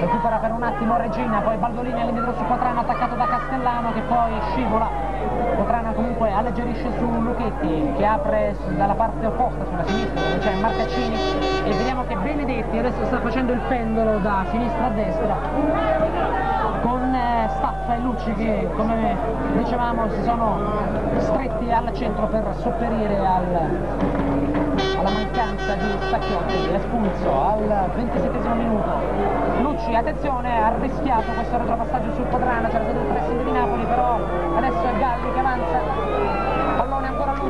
Recupera per un attimo Regina poi Baldolini all'indietro su Quatrano attaccato da Castellano che poi scivola Cotrana comunque alleggerisce su Lucchetti che apre dalla parte opposta sulla sinistra dove c'è Marcaccini e vediamo che Benedetti adesso sta facendo il pendolo da sinistra a destra con eh, Staffa e Lucci che come dicevamo si sono stretti al centro per sopperire al alla mancanza di Stacchiotti, espulso al 27 minuto. Lucci, attenzione, ha rischiato questo retropassaggio sul Quadrano, c'era stato il pressing di Napoli, però adesso è Galli che avanza, pallone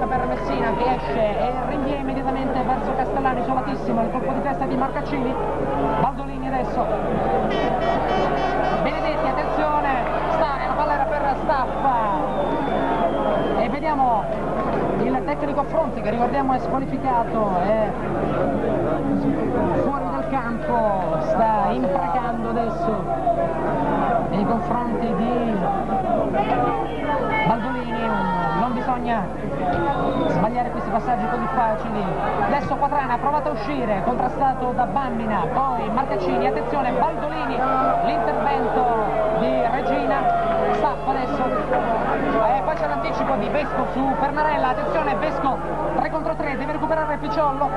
problema per Messina che esce e rinvia immediatamente verso Castellano, isolatissimo, il colpo di testa di Marcaccini, Baldolini adesso, Benedetti, attenzione, sta, la palla era per Staffa. E vediamo il tecnico Fronti che ricordiamo è squalificato, è fuori dal campo, sta imprecando adesso nei confronti di Baldolini, non bisogna sbagliare questi passaggi così facili. Adesso Quatrana ha provato a uscire, contrastato da Bambina, poi Marcaccini, attenzione Baldolini, l'intervento di Regina, staffa adesso, e poi c'è l'anticipo di Vesco su Pernarella, attenzione Vesco 3 contro 3, deve recuperare Picciollo,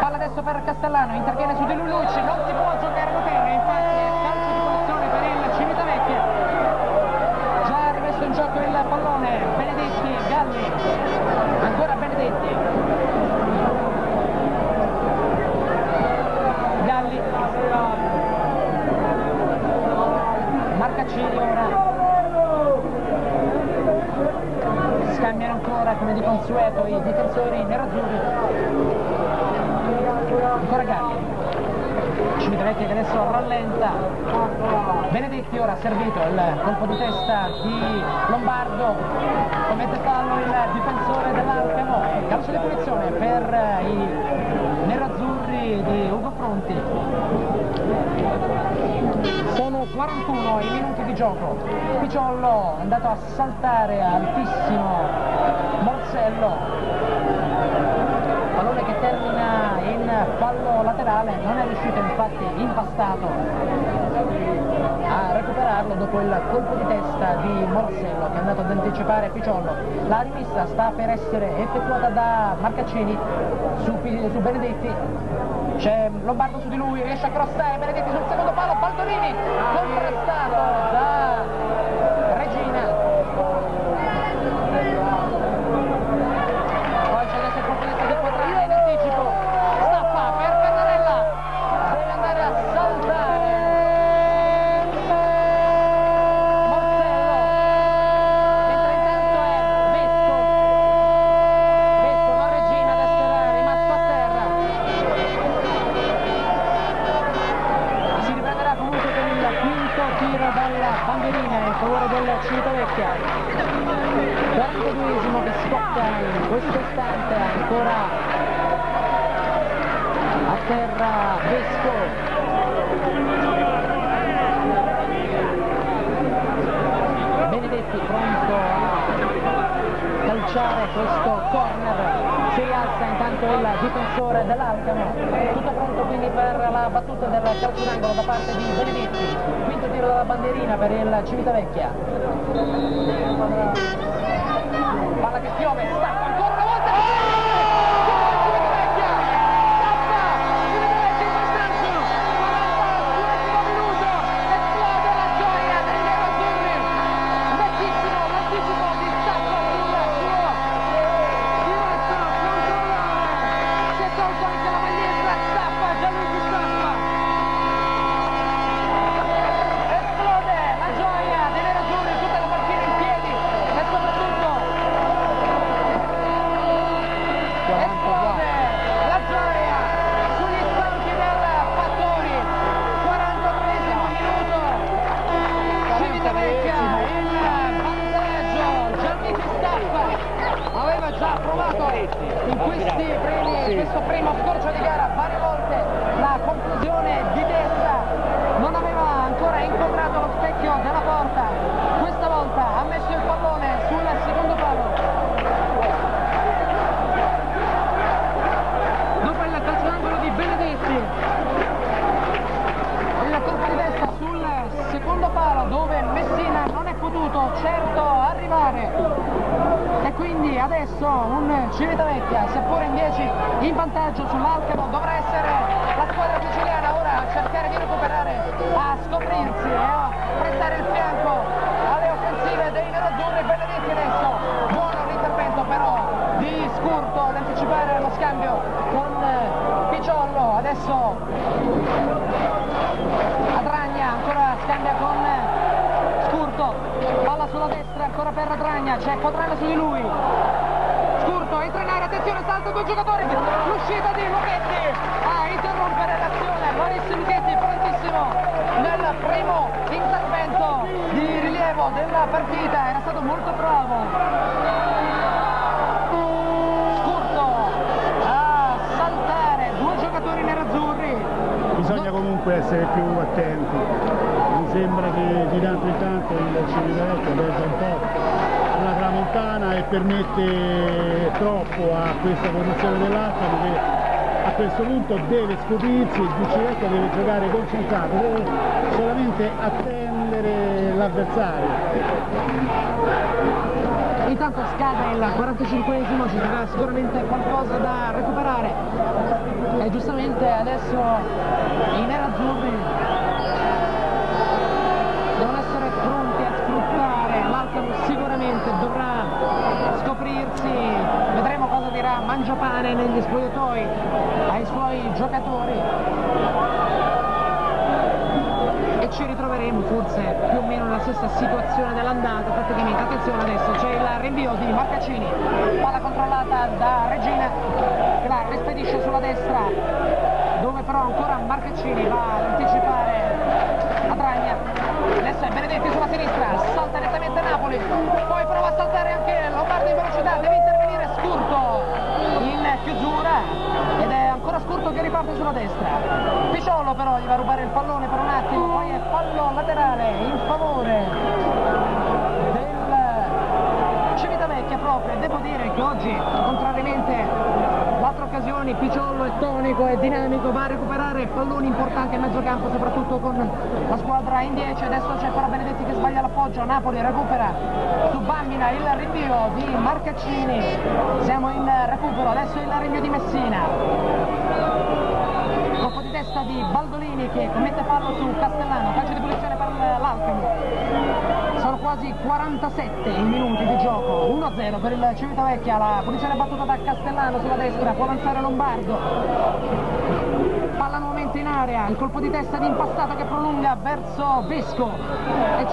palla adesso per Castellano, interviene su di lui Lucci, non si può giocare a terra, infatti è calcio di punizione per il Civitavecchia, già rimesso in gioco il pallone, come di consueto i difensori nerazzurri. Ancora Galli Civitavecchia che adesso rallenta. Benedetti ora ha servito il colpo di testa di Lombardo. Commette fallo il difensore dell'Alcamo calcio di punizione per i nerazzurri di Ugo Fronti. Sono 41 i minuti di gioco. Picciollo è andato a saltare altissimo Morsello fallo laterale, non è riuscito infatti impastato a recuperarlo dopo il colpo di testa di Morsello che è andato ad anticipare Picciollo. La rimessa sta per essere effettuata da Marcaccini su, su Benedetti. C'è Lombardo su di lui, riesce a crossare Benedetti sul secondo palo, Baldolini contrastato dell'Alcamo tutto pronto quindi per la battuta del calcio d'angolo da parte di Benedetti. Quinto tiro dalla bandierina per il Civitavecchia. Palla che piove arrivare e quindi adesso un Civitavecchia seppure in 10 in vantaggio sull'Alcamo dovrà essere la squadra siciliana ora a cercare di recuperare a scoprirsi e a prestare il fianco alle offensive dei nerazzurri Benedetti adesso buono l'intervento però di Scurto ad anticipare lo scambio con Picciollo. Adesso Adragna ancora scambia con Scurto palla sulla destra ancora per Adragna c'è Quadrano su di lui. Scurto entra in area attenzione salta due giocatori l'uscita di Lucchetti a interrompere l'azione Maurizio Lucchetti prontissimo nel primo intervento di rilievo della partita. Era stato molto bravo. Scurto. A saltare. Due giocatori nerazzurri. Bisogna comunque essere più attenti. Sembra che di tanto in tanto il Civitavecchia perda un po' la tramontana e permette troppo a questa posizione dell'Alcamo che a questo punto deve scoprirsi, il Civitavecchia deve giocare concentrato, deve solamente attendere l'avversario. Intanto scade il 45esimo, ci sarà sicuramente qualcosa da recuperare. E giustamente adesso i nerazzurri sicuramente dovrà scoprirsi. Vedremo cosa dirà Mangiapane negli spogliatoi ai suoi giocatori. E ci ritroveremo forse più o meno nella stessa situazione dell'andata. Praticamente attenzione adesso c'è il rinvio di Marcaccini. Palla controllata da Regina che la rispedisce sulla destra dove però ancora Marcaccini va ad anticipare Adragna. Adesso è Benedetti sulla sinistra salta nettamente Napoli prova a saltare anche Lombardi in velocità deve intervenire Scurto. In chiusura ed è ancora Scurto che riparte sulla destra. Picciollo però gli va a rubare il pallone per un attimo poi è fallo laterale in favore del Civitavecchia proprio. Devo dire che oggi contrariamente occasioni Picciollo è tonico, è dinamico, va a recuperare palloni importanti a mezzo campo, soprattutto con la squadra in 10, adesso c'è però Benedetti che sbaglia l'appoggio, Napoli recupera su Bambina il rinvio di Marcaccini, siamo in recupero, adesso il rinvio di Messina, colpo di testa di Baldolini che commette fallo su Castellano, calcio di quasi 47 i minuti di gioco. 1-0 per il Civitavecchia. La punizione battuta da Castellano sulla destra. Può avanzare Lombardo. Palla nuovamente in area. Il colpo di testa di impastato che prolunga verso Vesco. E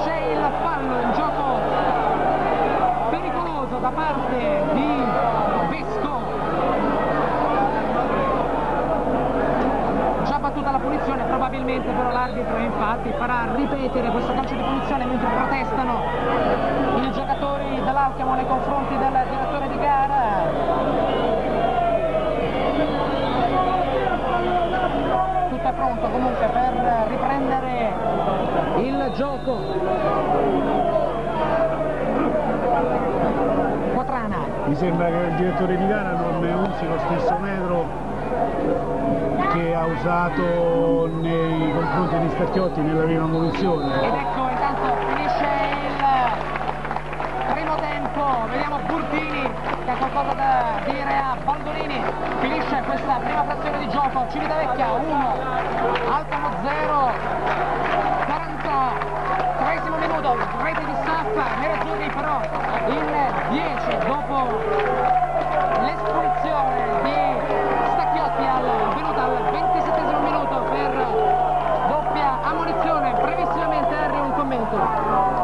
Mi sembra che il direttore di gara non usi lo stesso metro che ha usato nei confronti di Stacchiotti nella prima munizione. Ed ecco intanto finisce il primo tempo, vediamo Burtini che ha qualcosa da dire a Baldolini, finisce questa prima frazione di gioco, Civitavecchia 1, Alcamo 0, 43 minuto, rete di Staffa, Nerazzurri però in 10 dopo l'espulsione di avvenuta al 27 minuto per doppia ammonizione. Brevissimamente Harry un commento.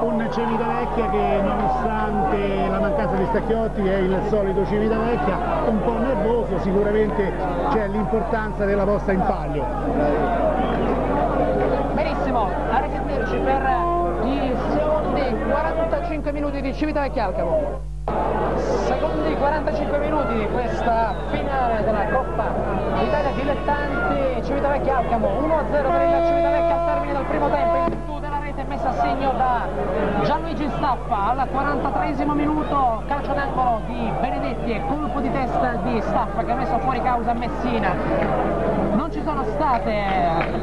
Un Civitavecchia che nonostante la mancanza di Stacchiotti è il solito Civitavecchia, un po' nervoso, sicuramente c'è l'importanza della posta in palio. Benissimo, a risentirci per secondi 45 minuti di Civitavecchia Alcamo secondi 45 minuti di questa finale della Coppa Italia Dilettanti Civitavecchia Alcamo 1-0 per il Civitavecchia al termine del primo tempo. In virtù della rete messa a segno da Gianluigi Staffa al 43 minuto. Calcio d'angolo di Benedetti e colpo di testa di Staffa che ha messo fuori causa Messina ci sono state,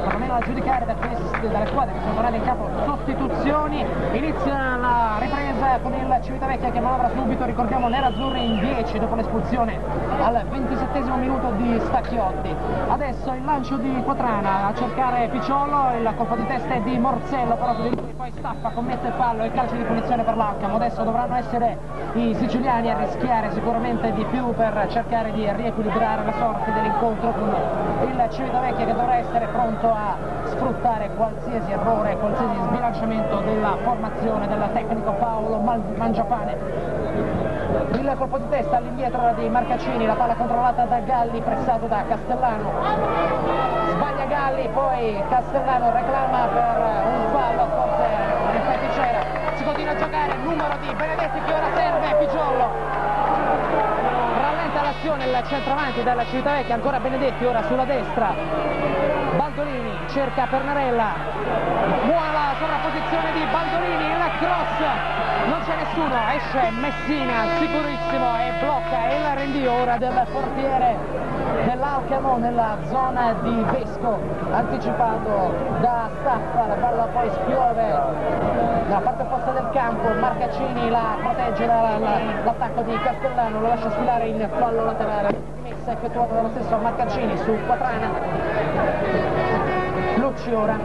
perlomeno a giudicare dalle squadre che sono tornate in campo, sostituzioni, inizia la ripresa con il Civitavecchia che manovra subito, ricordiamo nerazzurri in 10 dopo l'espulsione al 27 minuto di Stacchiotti. Adesso il lancio di Quatrana a cercare Picciolo, il colpo di testa è di Morzello, però poi staffa, commette il fallo e calcio di punizione per l'Alcamo. Adesso dovranno essere i siciliani a rischiare sicuramente di più per cercare di riequilibrare la sorte dell'incontro con il Civitavecchia che dovrà essere pronto a sfruttare qualsiasi errore, qualsiasi sbilanciamento della formazione del tecnico Paolo Mangiapane. Il colpo di testa all'indietro di Marcaccini, la palla controllata da Galli, pressato da Castellano. Sbaglia Galli, poi Castellano reclama per un fallo, forse in effetti c'era. Si continua a giocare, numero di Benedetti che ora serve, Pigiollo. L'azione il centravanti della Civitavecchia, ancora Benedetti ora sulla destra, Baldolini cerca Pernarella, buona la sovrapposizione di Baldolini, il cross, non c'è nessuno, esce Messina sicurissimo e blocca il rinvio ora del portiere dell'Alcamo nella zona di Vesco, anticipato da Staffa, la palla poi spiove nella parte opposta del campo, Marcaccini la protegge dall'attacco di Castellano, lo lascia sfilare in fallo laterale, messa effettuata dallo stesso Marcaccini su Quatrana. Lucci ora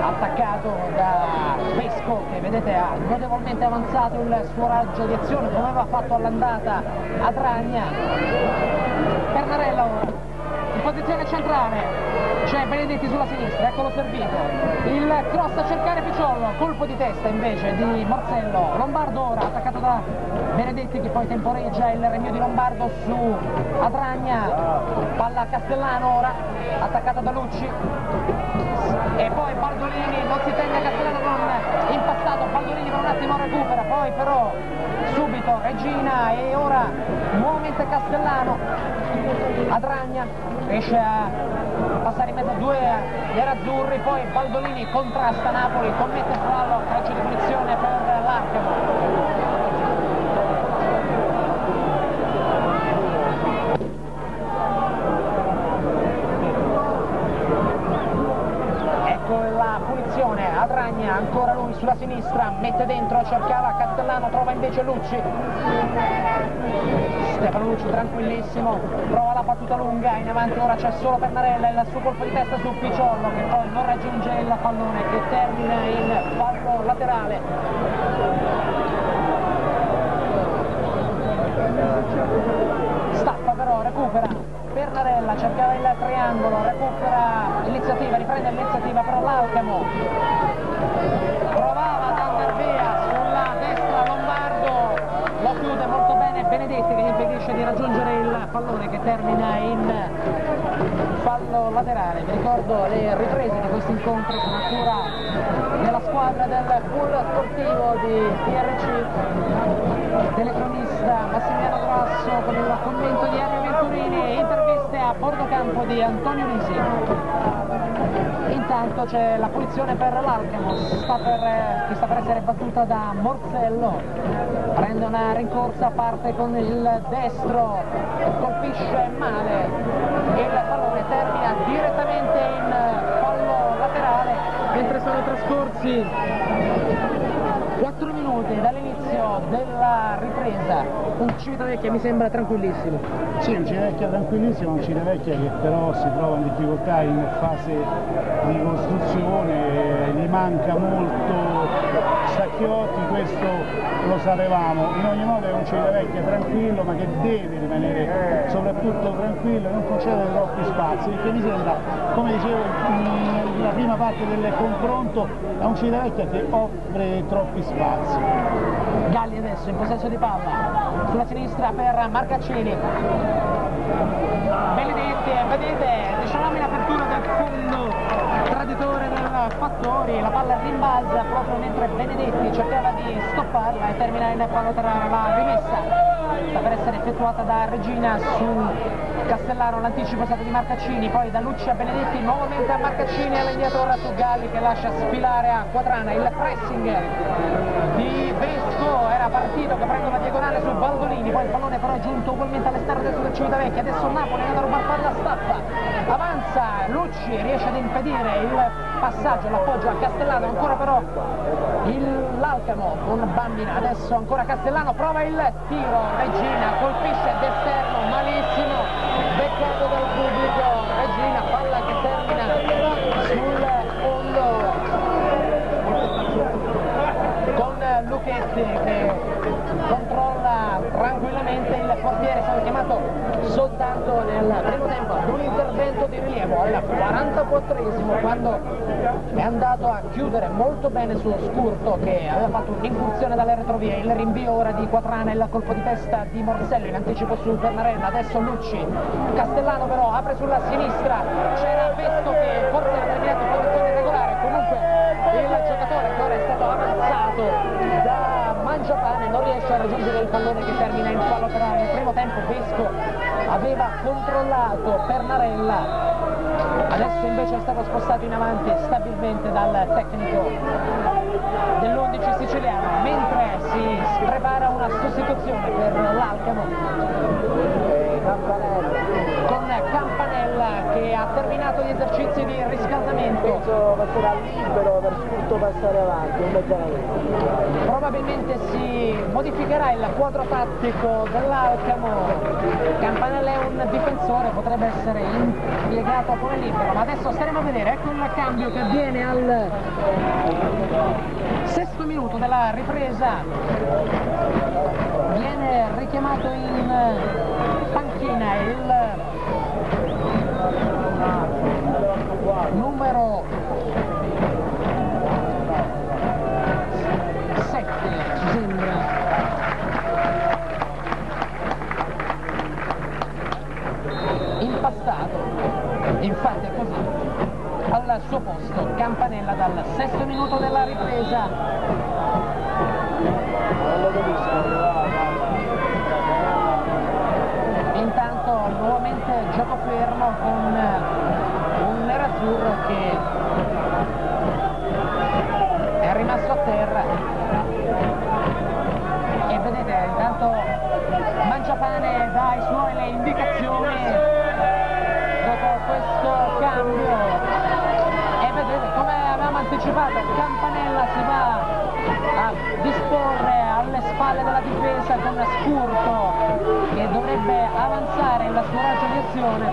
attaccato da Vesco che vedete ha notevolmente avanzato il suo raggio di azione come aveva fatto all'andata a Tragna ora in posizione centrale c'è Benedetti sulla sinistra, eccolo servito. Il cross a cercare Picciollo colpo di testa invece di Marcello. Lombardo ora attaccato da Benedetti che poi temporeggia il regno di Lombardo su Adragna palla a Castellano ora attaccata da Lucci. E poi Baldolini non si tende a Castellano Attimo recupera poi però subito Regina e ora nuovamente Castellano. Adragna riesce a passare in mezzo a due nerazzurri poi Baldolini contrasta Napoli commette fallo calcio di punizione per l'Arcamo Bagna, ancora lui sinistra, mette dentro, cercava Castellano, trova invece Lucci. Stefano Lucci tranquillissimo, prova la battuta lunga, in avanti ora c'è solo Pernarella, il suo colpo di testa su Picciollo che poi non raggiunge il pallone che termina in fallo laterale. Stappa però, recupera, Pernarella cercava il triangolo, recupera l'iniziativa, riprende l'iniziativa però l'Alcamo Benedetti che gli impedisce di raggiungere il pallone che termina in fallo laterale. Vi ricordo le riprese di questo incontro sono a cura della squadra del pool sportivo di TRC, telecronista Massimiliano Grasso con il commento di Ario Venturini e interviste a bordo campo di Antonio Risi. Intanto c'è la punizione per l'Alcamo, sta che sta per essere battuta da Morzello, prende una rincorsa, parte con il destro, colpisce male, il pallone termina direttamente in fallo laterale, mentre sono trascorsi 4 minuti dall'inizio della ripresa, un Civitavecchia mi sembra tranquillissimo. Sì, un Civitavecchia tranquillissimo, un Civitavecchia che però si trova in difficoltà in fase di costruzione, gli manca molto Stacchiotti, questo lo sapevamo, in ogni modo è un Civitavecchia tranquillo ma che deve rimanere soprattutto tranquillo e non concedere troppi spazi, perché mi sembra, come dicevo nella prima parte del confronto, è un Civitavecchia che offre troppi spazi. Galli adesso in possesso di palla, sulla sinistra per Marcaccini. Benedetti, vedete, diciamo in apertura del fondo Fattori, la palla rimbalza proprio mentre Benedetti cercava di stopparla e termina in fallo laterale la rimessa. Sta per essere effettuata da Regina su Castellano, l'anticipo è stato di Marcaccini, poi da Lucci a Benedetti, nuovamente a Marcaccini all'indietro ora su Galli che lascia sfilare a Quadrana, il pressing di Vesco. Era partito che prende una diagonale su Baldolini, poi il pallone però è giunto ugualmente all'esterno del del Civitavecchia, adesso Napoli è andato a rubare palla stappa, avanza Lucci, riesce ad impedire il passaggio, l'appoggio a Castellano, ancora però l'Alcamo con Bambina, adesso ancora Castellano, prova il tiro, Regina colpisce d'esterno, malissimo, beccato dal pubblico, Regina palla che termina sul fondo. Con Lucchetti che controlla tranquillamente il portiere, è stato chiamato soltanto nel primo tempo un intervento di rilievo al 44esimo quando è andato a chiudere molto bene su Scurto che aveva fatto un'incursione dalle retrovie, il rinvio ora di Quatrana e il colpo di testa di Morsello in anticipo su Pernarella, adesso Lucci, Castellano però apre sulla sinistra, c'era Vesco che forse ha terminato in posizione regolare, comunque il giocatore che ora è stato avanzato da Mangiapane non riesce a raggiungere il pallone che termina in fallo laterale, nel primo tempo. Vesco aveva controllato Pernarella adesso invece è stato spostato in avanti stabilmente dal tecnico dell'11 siciliano mentre si prepara una sostituzione per l'Alcamo. Con Campanella che ha terminato gli esercizi di riscaldamento. Penso passerà libero per Scurto passare avanti un mezz'anno probabilmente si modificherà il quadro tattico dell'Alcamo. Campanella è un difensore potrebbe essere impiegato come libero ma adesso staremo a vedere ecco il cambio che avviene al sesto minuto della ripresa. Viene richiamato in panchina il numero suo posto Campanella dal sesto minuto della ripresa. Intanto nuovamente gioco fermo con un nerazzurro che è rimasto a terra. E vedete intanto Mangiapane dà i suoi le indicazioni dopo questo cambio anticipata, Campanella si va a disporre alle spalle della difesa con Scurto che dovrebbe avanzare in scoraggia di azione.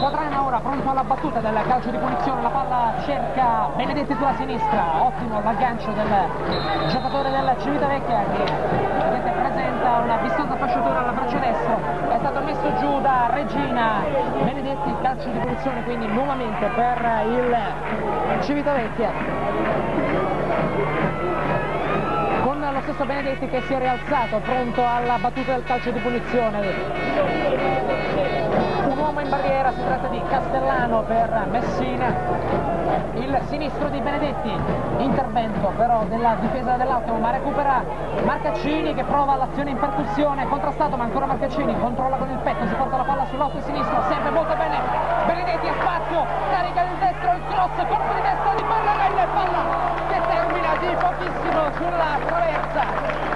Quadrana ora pronto alla battuta del calcio di punizione, la palla cerca Benedetti sulla sinistra, ottimo l'aggancio del giocatore della Civitavecchia che presenta una distanza fasciatura alla braccia destra messo giù da Regina. Benedetti, calcio di punizione quindi nuovamente per il Civitavecchia. Con lo stesso Benedetti che si è rialzato pronto alla battuta del calcio di punizione. Un uomo in barriera, si tratta di Castellano per Messina, il sinistro di Benedetti, intervento però della difesa dell'Autimo, ma recupera Marcaccini che prova l'azione in percussione, contrastato ma ancora Marcaccini, controlla con il petto, si porta la palla sull'otto sinistro, sempre molto bene, Benedetti a spazio, carica il destro, il cross, colpo di testa di Barlarella e palla che termina di pochissimo sulla traversa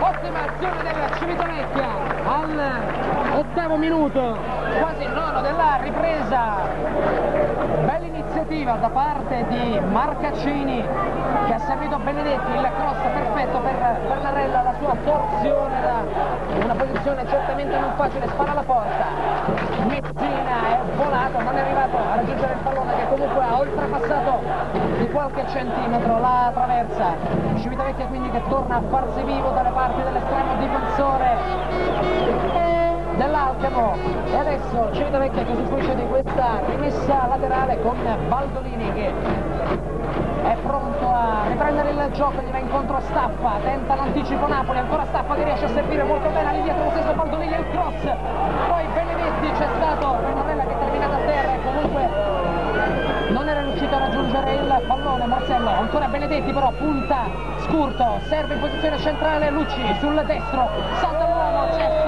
ottima azione della Civitavecchia al ottavo minuto, quasi il nono della ripresa. Iniziativa da parte di Marcaccini che ha servito Benedetti, il cross perfetto per Bernarella, la sua torsione da una posizione certamente non facile, spara alla porta. Messina è volato, non è arrivato a raggiungere il pallone che comunque ha oltrepassato di qualche centimetro la traversa. Civitavecchia quindi che torna a farsi vivo dalle parti dell'estremo difensore dell'Alcamo e adesso Civitavecchia che usufruisce di questa rimessa laterale con Baldolini che è pronto a riprendere il gioco, gli va incontro Staffa, tenta l'anticipo Napoli, ancora Staffa che riesce a servire molto bene all'indietro lo stesso Baldolini il cross, poi Benedetti c'è stato Rinnovella che è terminato a terra e comunque non era riuscito a raggiungere il pallone. Marcello, ancora Benedetti però punta scurto, serve in posizione centrale Lucci sul destro, salta l'uomo, c'è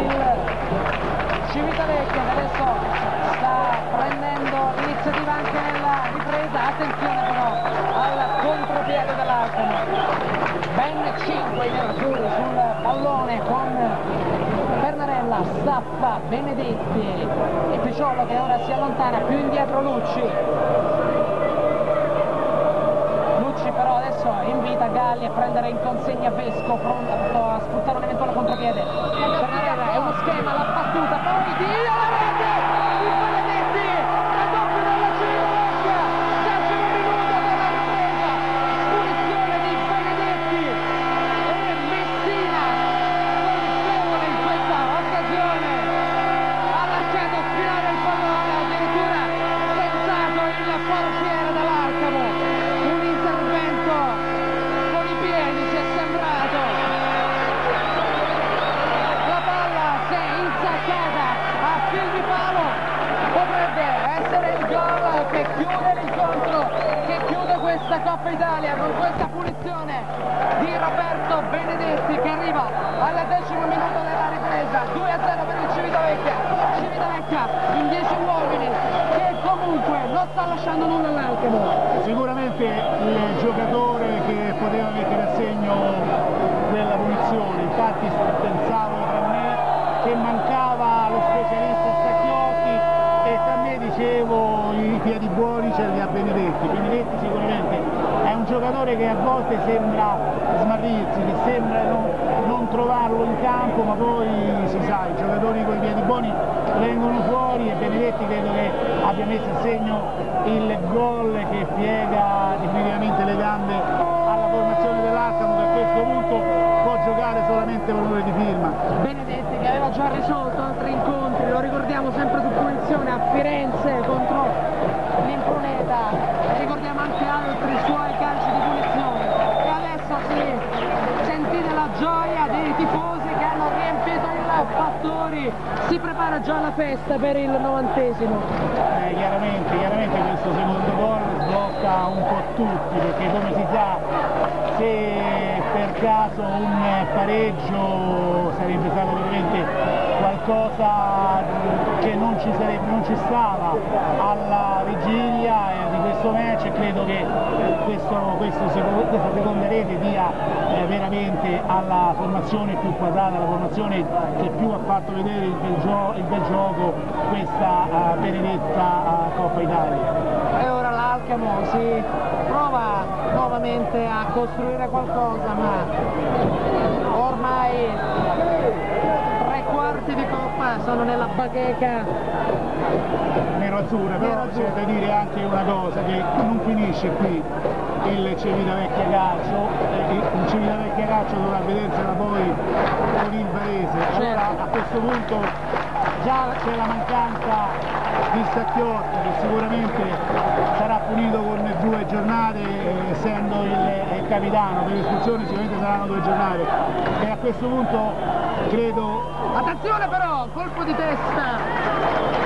il Civitavecchia che adesso sta prendendo l'iniziativa anche nella ripresa, attenzione però al contropiede dell'Alcamo. Ben 5 i nerazzurri sul pallone con Bernarella, Staffa, Benedetti e Picciolo che ora si allontana, più indietro Lucci. Lucci però adesso invita Galli a prendere in consegna Vesco pronto a sfruttare un eventuale contropiede battuta poi Italia con questa punizione di Roberto Benedetti che arriva al decimo minuto della ripresa. 2 a 0 per il Civitavecchia. Civitavecchia in 10 uomini che comunque non sta lasciando nulla all'Alcamo Sicuramente il giocatore che poteva mettere a segno quella punizione, infatti pensavo tra me che mancava lo specialista Stacchiotti e tra me piedi buoni ce li ha Benedetti. Benedetti sicuramente è un giocatore che a volte sembra smarrirsi, che sembra non, non trovarlo in campo, ma poi si sa, i giocatori con i piedi buoni vengono fuori e Benedetti credo che abbia messo a segno il gol che piega definitivamente le gambe alla formazione dell'Arcamo che a questo punto può giocare solamente onore di firma. Benedetti che aveva già risolto altri incontri, lo ricordiamo sempre su punizione a Firenze contro l'Impruneta, ricordiamo anche altri suoi calci di punizione. E adesso si sentite la gioia dei tifosi che hanno riempito il Fattori, si prepara già la festa per il novantesimo. Eh, chiaramente, chiaramente questo secondo gol sblocca un po' tutti perché come si sa se per caso un pareggio sarebbe stato veramente qualcosa che non ci, sarebbe, non ci stava alla vigilia di questo match e credo che questo, questo, questa seconda rete dia eh, veramente alla formazione più quadrata, alla formazione che più ha fatto vedere il bel, gio il bel gioco questa uh, benedetta uh, Coppa Italia. E ora l'Alcamo si prova nuovamente a costruire qualcosa ma ormai Coppa sono nella bacheca. Nero-azzurra, però c'è da dire anche una cosa che non finisce qui. Il Civitavecchia Calcio, eh, il Civitavecchia Calcio dovrà vedersela poi con il Varese, allora a questo punto già c'è la mancanza di Stacchiotto che sicuramente sarà punito con due giornate essendo il, il capitano, per l'espulsione sicuramente saranno due giornate. E a questo punto credo... Attenzione però, colpo di testa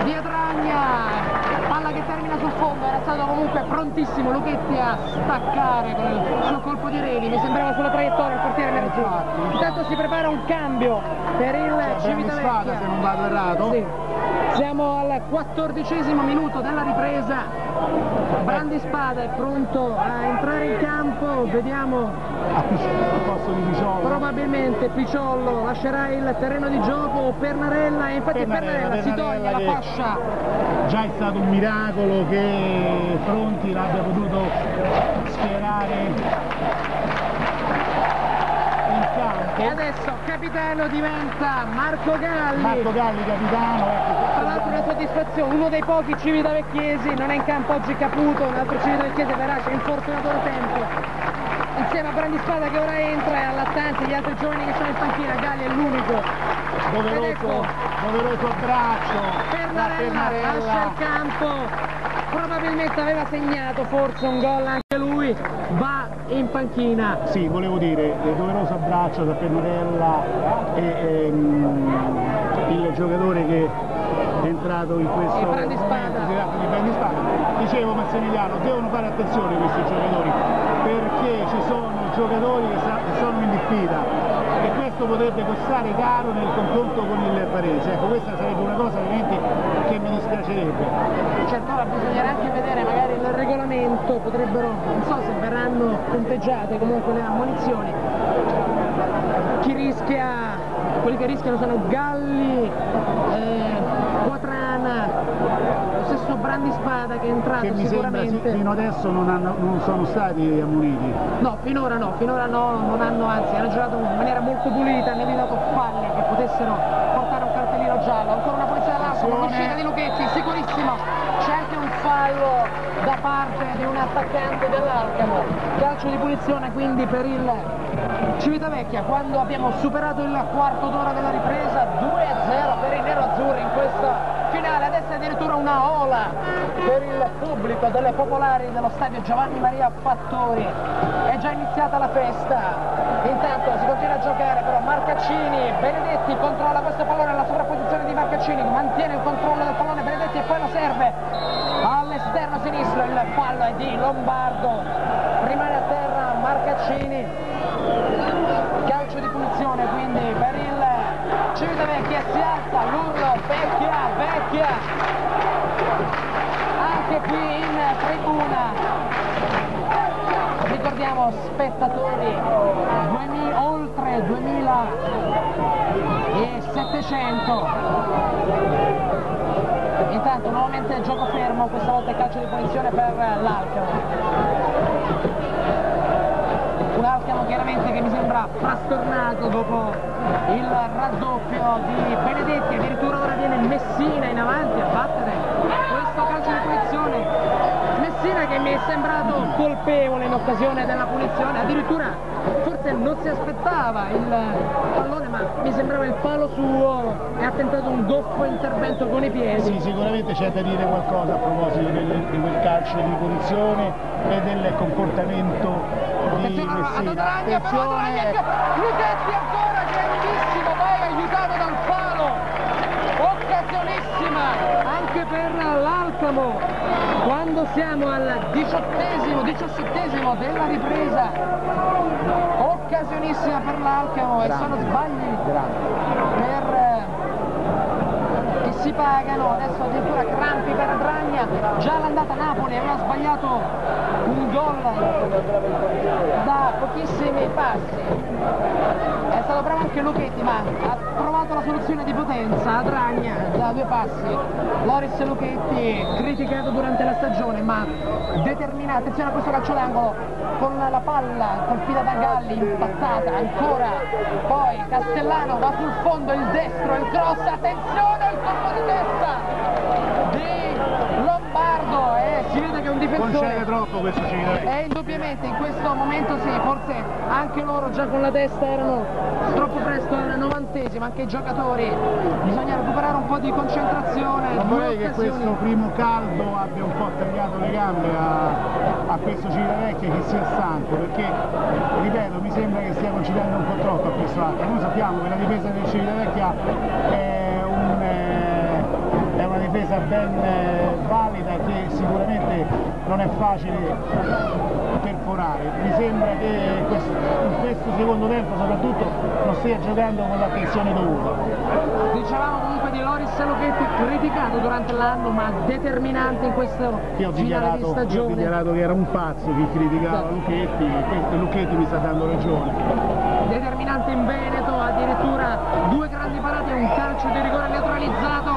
di Adragna palla che termina sul fondo, era stato comunque prontissimo Luchetti a staccare con il suo colpo di reni, mi sembrava sulla traiettoria il portiere nerazzurro. Intanto si prepara un cambio per il Civitavecchia. se non vado errato. Sì. Siamo al quattordicesimo minuto della ripresa, Brandi Spada è pronto a entrare in campo, vediamo posto di Picciollo. probabilmente Picciollo lascerà il terreno di gioco o Pernarella e infatti Pernarella, Pernarella, si toglie la fascia. Già è stato un miracolo che Fronti l'abbia potuto schierare e adesso capitano diventa Marco Galli. Marco Galli capitano. Ecco, Tra l'altro una soddisfazione, uno dei pochi civitavecchiesi, non è in campo oggi Caputo, un altro civitavecchiese Verace, infortunato da tempo. Insieme a Brandi Spada che ora entra e allattanti gli altri giovani che sono in panchina, Galli è l'unico. Doveroso, doveroso abbraccio. Pernarella lascia il campo, probabilmente aveva segnato forse un gol anche lui, in panchina. Sì, volevo dire, doveroso abbraccio da Pernarella e ehm, il giocatore che è entrato in questo e di Brandi Spada. Dicevo Massimiliano, devono fare attenzione questi giocatori perché ci sono giocatori che sono in diffida e questo potrebbe costare caro nel confronto con il Parese. Ecco, questa sarebbe una cosa veramente che mi dispiacerebbe. Certo, ora bisognerà anche vedere magari il regolamento, potrebbero, non so se verranno conteggiate comunque le ammonizioni. Chi rischia, quelli che rischiano sono Galli, eh, Quatrana, lo stesso Brandi Spada che è entrato che mi sicuramente. Sembra, fino adesso non, hanno, non, sono stati ammoniti. No, finora no, finora no, non hanno, anzi hanno giocato in maniera molto pulita, hanno evitato falle che potessero portare un cartellino giallo. Ancora una l'uscita di Luchetti, sicurissimo. C'è anche un fallo da parte di un attaccante dell'Alcamo. Calcio di punizione quindi per il Civitavecchia quando abbiamo superato il quarto d'ora della ripresa 2-0 per i nero-azzurri in questa finale adesso addirittura una ola per il pubblico delle popolari dello stadio Giovanni Maria Fattori è già iniziata la festa intanto si continua a giocare però Marcaccini Benedetti controlla questo pallone la sovrapposizione di Marcaccini mantiene il controllo del pallone Benedetti e poi lo serve all'esterno sinistro il fallo è di Lombardo rimane a terra Marcaccini calcio di punizione quindi per il Civitavecchia si alza l'urlo vecchia vecchia. Anche qui in tribuna. Ricordiamo spettatori 2000, oltre 2700 intanto nuovamente gioco fermo questa volta è calcio di punizione per l'Alcamo. Un Alcamo chiaramente che mi sembra frastornato dopo il raddoppio di Benedetti, addirittura ora viene Messina in avanti a battere questo calcio di punizione. Messina che mi è sembrato colpevole in occasione della punizione, addirittura forse non si aspettava il pallone ma mi sembrava il palo suo e ha tentato un goffo intervento con i piedi. Sì, sicuramente c'è da dire qualcosa a proposito di quel calcio di punizione e del comportamento di Messina. Attenzione! Luchetti ancora grandissimo, poi aiutato dal palo. Occasionissima anche per l'Alcamo. Quando siamo al diciottesimo, diciassettesimo della ripresa. Occasionissima per l'Alcamo e sono sbagli per eh, che si pagano. Adesso addirittura crampi per Adragna già l'andata Napoli aveva sbagliato un gol da pochissimi passi. È stato bravo anche Lucchetti ma ha trovato la soluzione di potenza. Adragna da due passi. Loris Lucchetti criticato durante la stagione ma determinato. Attenzione a questo calcio d'angolo con la palla colpita da Galli impattata ancora. Poi Castellano va sul fondo il destro il cross attenzione il colpo di testa di Lombardo e si vede che è un Concede difensore troppo questo Civitavecchia. e indubbiamente in questo momento sì, forse anche loro già con la testa erano troppo presto al novantesimo, anche i giocatori, bisogna recuperare un po' di concentrazione, Non vorrei che questo primo caldo abbia un po' tagliato le gambe a, a questo Civitavecchia che sia stanco, perché ripeto mi sembra che stia concedendo un po' troppo a questo altro. Noi sappiamo che la difesa del Civitavecchia è, un, eh, è una difesa ben eh, valida che sicuramente non è facile perforare. Mi sembra che in questo secondo tempo soprattutto non stia giocando con l'attenzione dovuta. Dicevamo Loris Lucchetti criticato durante l'anno ma determinante in questo Io finale di dichiarato, io ho stagione. dichiarato che era un pazzo chi criticava Esatto. Lucchetti, questo Lucchetti mi sta dando ragione. determinante in Veneto, addirittura due grandi parate e un calcio di rigore neutralizzato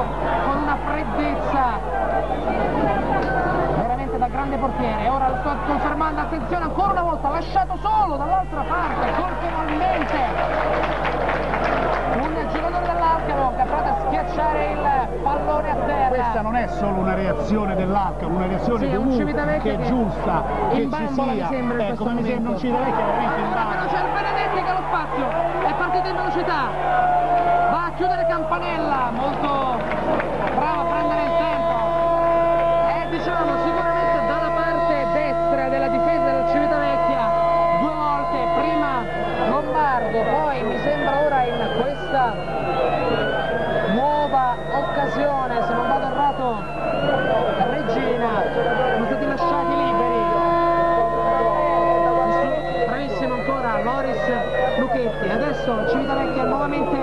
con una freddezza veramente da grande portiere. Ora lo sto confermando, attenzione ancora una volta, lasciato solo dall'altra parte, colpevolmente. Schiacciare il pallone a terra. Questa non è solo una reazione dell'H, una reazione Sì, è un Civitavecchia che è che giusta, che ci imbambola, mi sia. sembra, ecco, questo ma mi sembra un. Civitavecchia veramente in però c'è il Benedetti che ha lo spazio, è partito in velocità, va a chiudere Campanella, molto bravo a prendere il tempo. E diciamo sicuramente dalla parte destra della difesa del Civitavecchia, due volte, prima Lombardo, poi mi sembra ora in questa nuova occasione, se non vado errato, Regina, sono stati lasciati liberi. Bravissimo ancora Loris Lucchetti. Adesso Civitavecchia nuovamente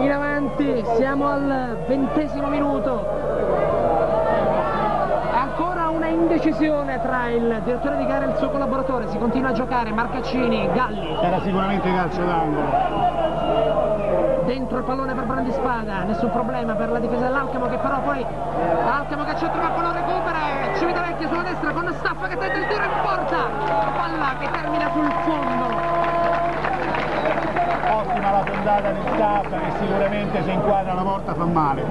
in avanti, siamo al ventesimo minuto. Ancora una indecisione tra il direttore di gara e il suo collaboratore, si continua a giocare, Marcaccini, Galli, Era sicuramente calcio d'angolo. dentro il pallone per Brandispada, nessun problema per la difesa dell'Alcamo che però poi Alcamo che c'è ma non recupera Civitavecchia sulla destra con Staffa che tenta il tiro in porta, palla che termina sul fondo. Ottima la fondata di Staffa che sicuramente se inquadra la porta fa male.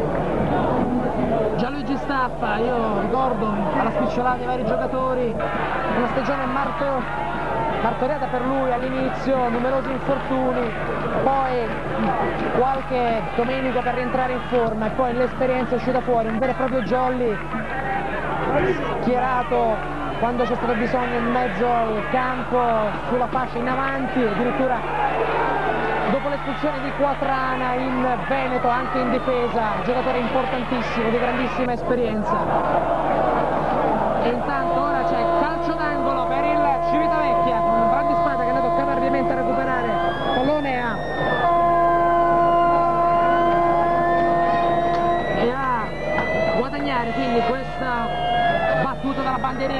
Gianluigi Staffa, io ricordo alla spicciolata i vari giocatori, una stagione marto- martoriata per lui all'inizio, numerosi infortuni, poi qualche domenica per rientrare in forma e poi l'esperienza è uscita fuori, un vero e proprio jolly schierato quando c'è stato bisogno in mezzo al campo, sulla fascia in avanti, addirittura l'espulsione di Quatrana in Veneto anche in difesa, giocatore importantissimo, di grandissima esperienza. E intanto ora c'è calcio d'angolo per il Civitavecchia con Brandispada che è andato caparbiamente a recuperare pallone a e a guadagnare quindi questa battuta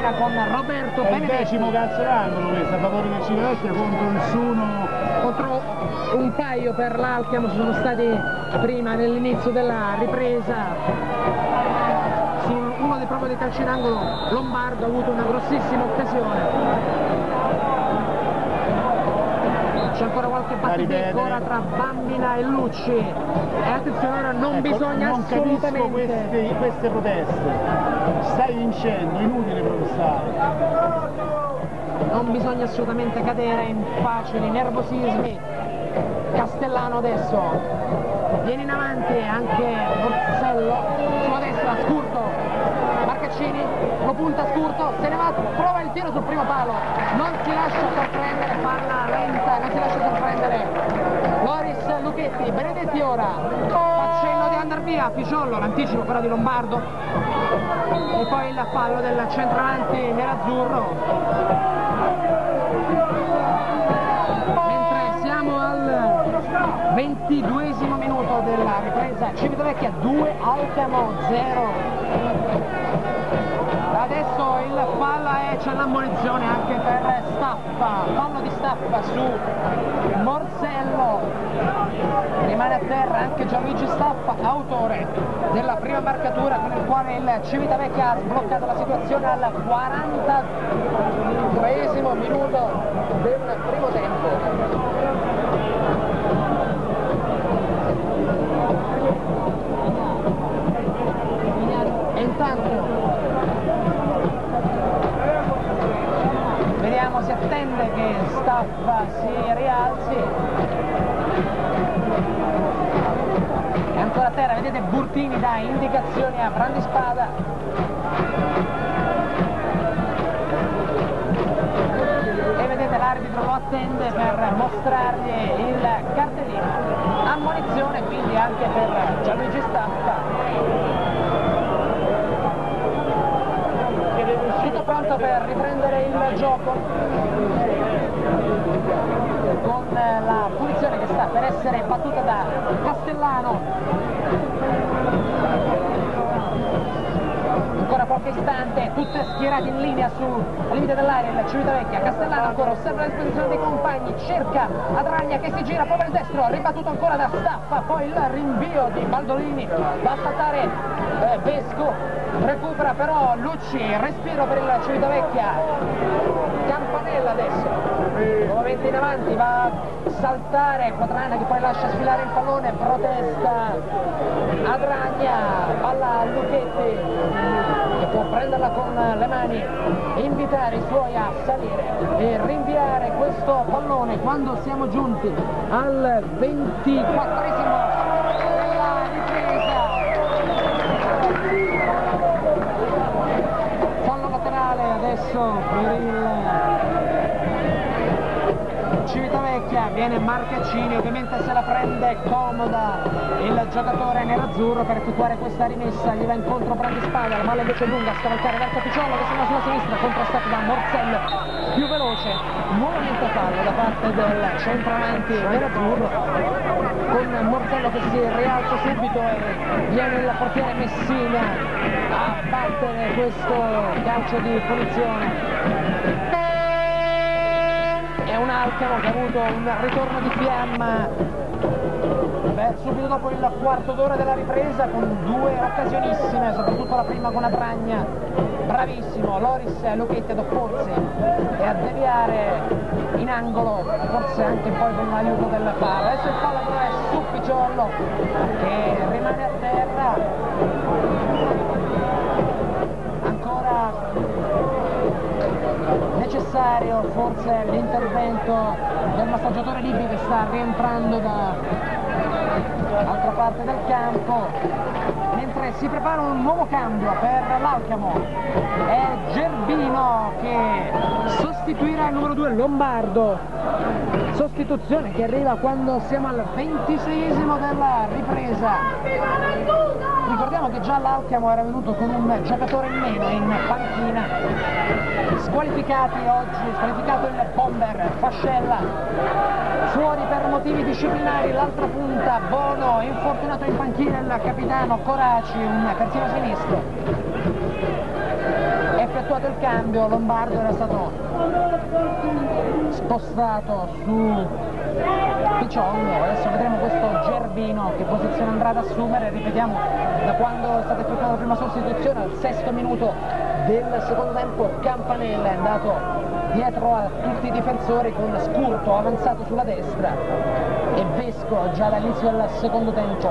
bandierina con Roberto È il Benedetti. decimo calcio d'angolo questo a favore del Civitavecchia contro nessuno. contro un paio per l'Alcamo sono stati prima nell'inizio della ripresa. Su uno dei proprio dei calci d'angolo Lombardo ha avuto una grossissima occasione ancora qualche ripetere. ancora tra Bambina e Lucci e attenzione ora non Ecco, bisogna non capisco assolutamente queste, queste proteste. Stai vincendo, inutile protestare. non bisogna assolutamente cadere in facili nervosismi Castellano adesso viene in avanti anche Borsello sulla destra Scurto lo punta Scurto se ne va prova il tiro sul primo palo. Non si lascia sorprendere palla lenta non si lascia sorprendere. Loris Lucchetti Benedetti ora. Accenno di andare via Ficiollo l'anticipo però di Lombardo. E poi il fallo del centravanti nerazzurro. Mentre 22esimo minuto della ripresa Civitavecchia 2 Alcamo 0 c'è l'ammonizione anche per Staffa. Fallo di Staffa su Morsello. Rimane a terra anche Gianluigi Staffa autore della prima marcatura con il quale il Civitavecchia ha sbloccato la situazione al 43 minuto Staffa si rialzi. È ancora a terra vedete Burtini dà indicazioni a Brandispada e vedete l'arbitro lo attende per mostrargli il cartellino. Ammonizione quindi anche per Gianluigi Staffa. Tutto pronto per riprendere il gioco essere battuta da Castellano. Ancora qualche istante tutte schierate in linea sul limite dell'aria il Civitavecchia. Castellano ancora osserva la disposizione dei compagni cerca Adragna che si gira poi il destro ribattuto ancora da Staffa poi il rinvio di Baldolini. Va a saltare eh, Vesco recupera però Lucci, respiro per il Civitavecchia, nuovamente in avanti, va a saltare Quadrana che poi lascia sfilare il pallone, protesta Adragna, palla a Lucchetti che può prenderla con le mani, invitare i suoi a salire e rinviare questo pallone quando siamo giunti al 24esimo viene Marcaccini ovviamente se la prende comoda. Il giocatore nerazzurro per effettuare questa rimessa gli va incontro Brandispada la malla invece è lunga scavalcare verso Picciolo che sono sulla sinistra contrastato da Morzello più veloce nuovamente fallo da parte del centravanti nerazzurro con Morzello che si rialza subito e viene il portiere Messina a battere questo calcio di punizione un Alcamo che ha avuto un ritorno di fiamma Beh, subito dopo il quarto d'ora della ripresa con due occasionissime, soprattutto la prima con Abragna, bravissimo, Loris Lucchetti ad opporsi e a deviare in angolo, forse anche poi con l'aiuto del palo. Adesso il palo però è su Picciollo che rimane a terra, necessario forse l'intervento del massaggiatore Libbi che sta rientrando dall'altra parte del campo. Mentre si prepara un nuovo cambio per l'Alcamo. È Gerbino che sostituirà il numero 2 Lombardo. Sostituzione che arriva quando siamo al 26esimo della ripresa. Ricordiamo che già l'Alcamo era venuto con un giocatore in meno in panchina squalificati oggi, squalificato il bomber Fascella. Fuori per motivi disciplinari l'altra punta Bono infortunato in panchina il capitano Coraci un terzino sinistro. Effettuato il cambio Lombardo era stato spostato su Picciollo adesso vedremo questo Gerbino che posizione andrà ad assumere. Ripetiamo da quando è stata effettuata la prima sostituzione al sesto minuto del secondo tempo Campanella è andato dietro a tutti i difensori con Scurto avanzato sulla destra. E Vesco già dall'inizio del secondo tempo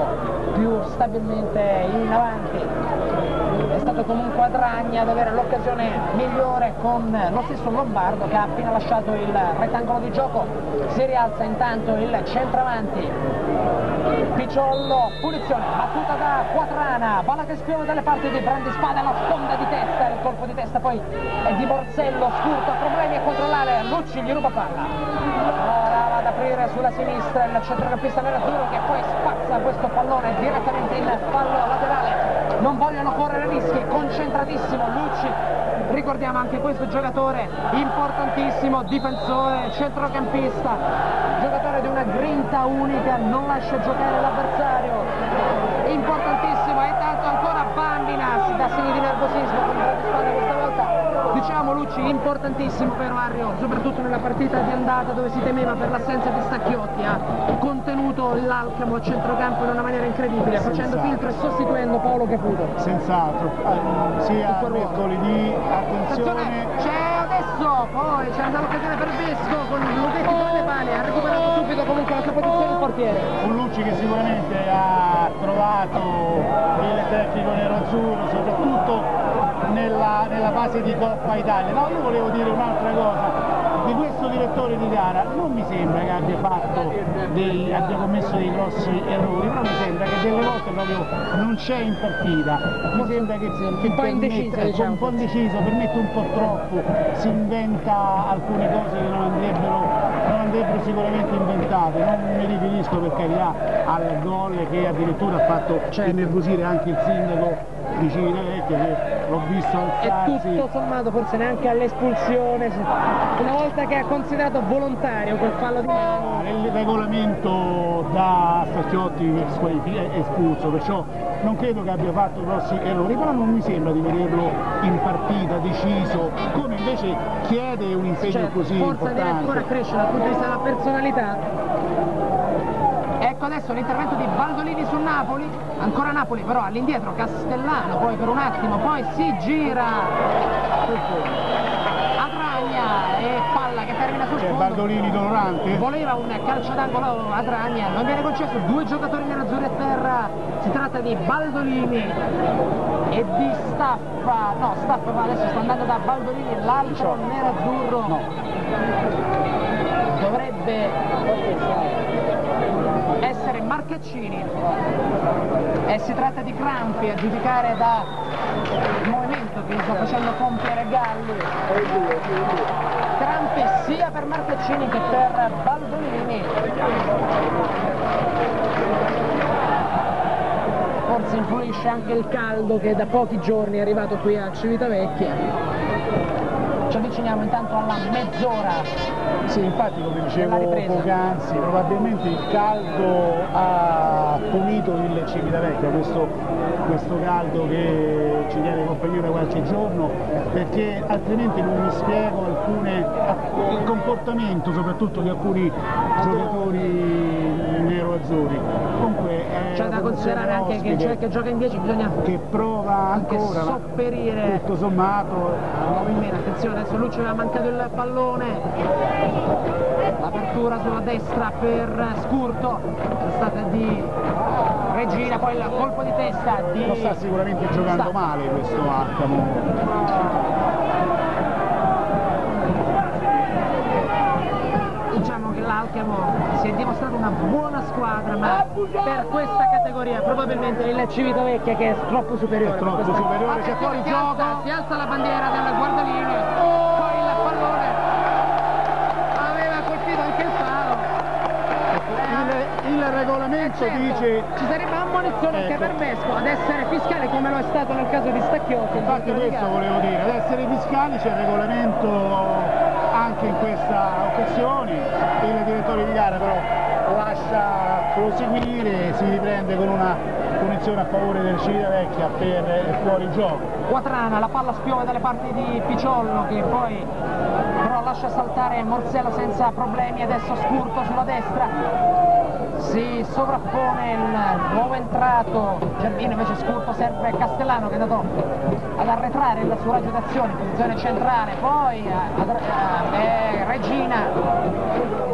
più stabilmente in avanti. È stato comunque Adragna ad avere l'occasione migliore con lo stesso Lombardo che ha appena lasciato il rettangolo di gioco. Si rialza intanto il centravanti. Picciollo, punizione battuta da Quatrana palla che spiona dalle parti di Brandispada la sponda di testa, colpo di testa poi è di Borsello, scurto, problemi a controllare. Lucci gli ruba palla. Ora va ad aprire sulla sinistra il centrocampista nerazzurro che poi spazza questo pallone direttamente in fallo laterale. Non vogliono correre rischi, concentratissimo Lucci, ricordiamo anche questo giocatore importantissimo, difensore, centrocampista, giocatore di una grinta unica, non lascia giocare l'avversario, importantissimo, Si dà segni di nervosismo con la spada questa volta, diciamo Lucci importantissimo per Mario, soprattutto nella partita di andata dove si temeva per l'assenza di Stacchiotti, ha contenuto l'Alcamo a centrocampo in una maniera incredibile, facendo filtro e sostituendo Paolo Caputo. Senz'altro, eh, sia mercoledì, attenzione. C'è adesso, poi c'è andato l'occasione per Vesco con Luchetti con le mani, ha recuperato subito comunque la sua posizione il portiere. Un Lucci che sicuramente ha trovato il tecnico nero-azzurro, soprattutto nella, nella fase di Coppa Italia. No, io volevo dire un'altra cosa. Di questo direttore di gara non mi sembra che abbia, fatto dei, abbia commesso dei grossi errori, però mi sembra che delle volte proprio non c'è in partita. Mi sembra che, che un po' indeciso, diciamo. un po' indeciso, permette un po' troppo, si inventa alcune cose che non andrebbero, non andrebbero sicuramente inventate. Non mi riferisco per carità al gol che addirittura ha fatto Certo. innervosire anche il sindaco di Civitavecchia che l'ho visto E alzarsi. tutto sommato forse neanche all'espulsione, una volta che ha considerato volontario quel fallo di mano. Nel regolamento da Stacchiotti è espulso, perciò non credo che abbia fatto grossi errori, però non mi sembra di vederlo in partita deciso, come invece chiede un impegno Cioè, così addirittura importante. cresce dal punto di vista della personalità. Ecco adesso l'intervento di Baldolini su Napoli, ancora Napoli però all'indietro, Castellano poi per un attimo, poi si gira Adragna e palla che termina sul C'è fondo. Baldolini dolorante? Voleva un calcio d'angolo a Dragna, non viene concesso, due giocatori nerazzurri a terra, si tratta di Baldolini e di Staffa, no Staffa ma adesso sta andando da Baldolini, l'altro nerazzurro. Dovrebbe essere Marcaccini e si tratta di Crampi a giudicare da il movimento che sta facendo compiere Galli Crampi sia per Marcaccini che per Baldolini. Forse influisce anche il caldo che da pochi giorni è arrivato qui a Civitavecchia. Ci avviciniamo intanto alla mezz'ora. Sì, infatti come dicevo poc'anzi, probabilmente il caldo ha punito il Civitavecchia, questo, questo caldo che ci tiene compagnia qualche giorno, perché altrimenti non mi spiego alcune, il comportamento soprattutto di alcuni giocatori nero-azzurri. Comunque è c'è da considerare anche che c'è che gioca in 10 bisogna che prova anche ancora, sopperire. Tutto sommato meno, attenzione adesso Lucio aveva mancato il pallone. L'apertura sulla destra per Scurto. È stata di Regina poi il colpo di testa di lo sta sicuramente giocando Sta- male questo Arcamo. diciamo che l'Alchemo si è dimostrato una buona squadra ma per questa categoria probabilmente il Civitavecchia che è troppo superiore È troppo superiore, c'è fuori si alza, gioco. si alza la bandiera del guardalinee poi Regolamento Certo, dice ci sarebbe ammonizione anche Ecco. per Vesco ad essere fiscale come lo è stato nel caso di Stacchiotti Infatti questo volevo dire, ad essere fiscali c'è il regolamento anche in questa occasione, il direttore di gara però lascia proseguire, si riprende con una punizione a favore del Civitavecchia per fuori gioco. Quatrana, la palla spiove dalle parti di Picciollo che poi però lascia saltare Morsello senza problemi, adesso Scurto sulla destra. Si sovrappone il nuovo entrato, Gervino invece Scurto serve Castellano che è andato ad arretrare la sua raggio d'azione, posizione centrale, poi eh, ad- eh, Regina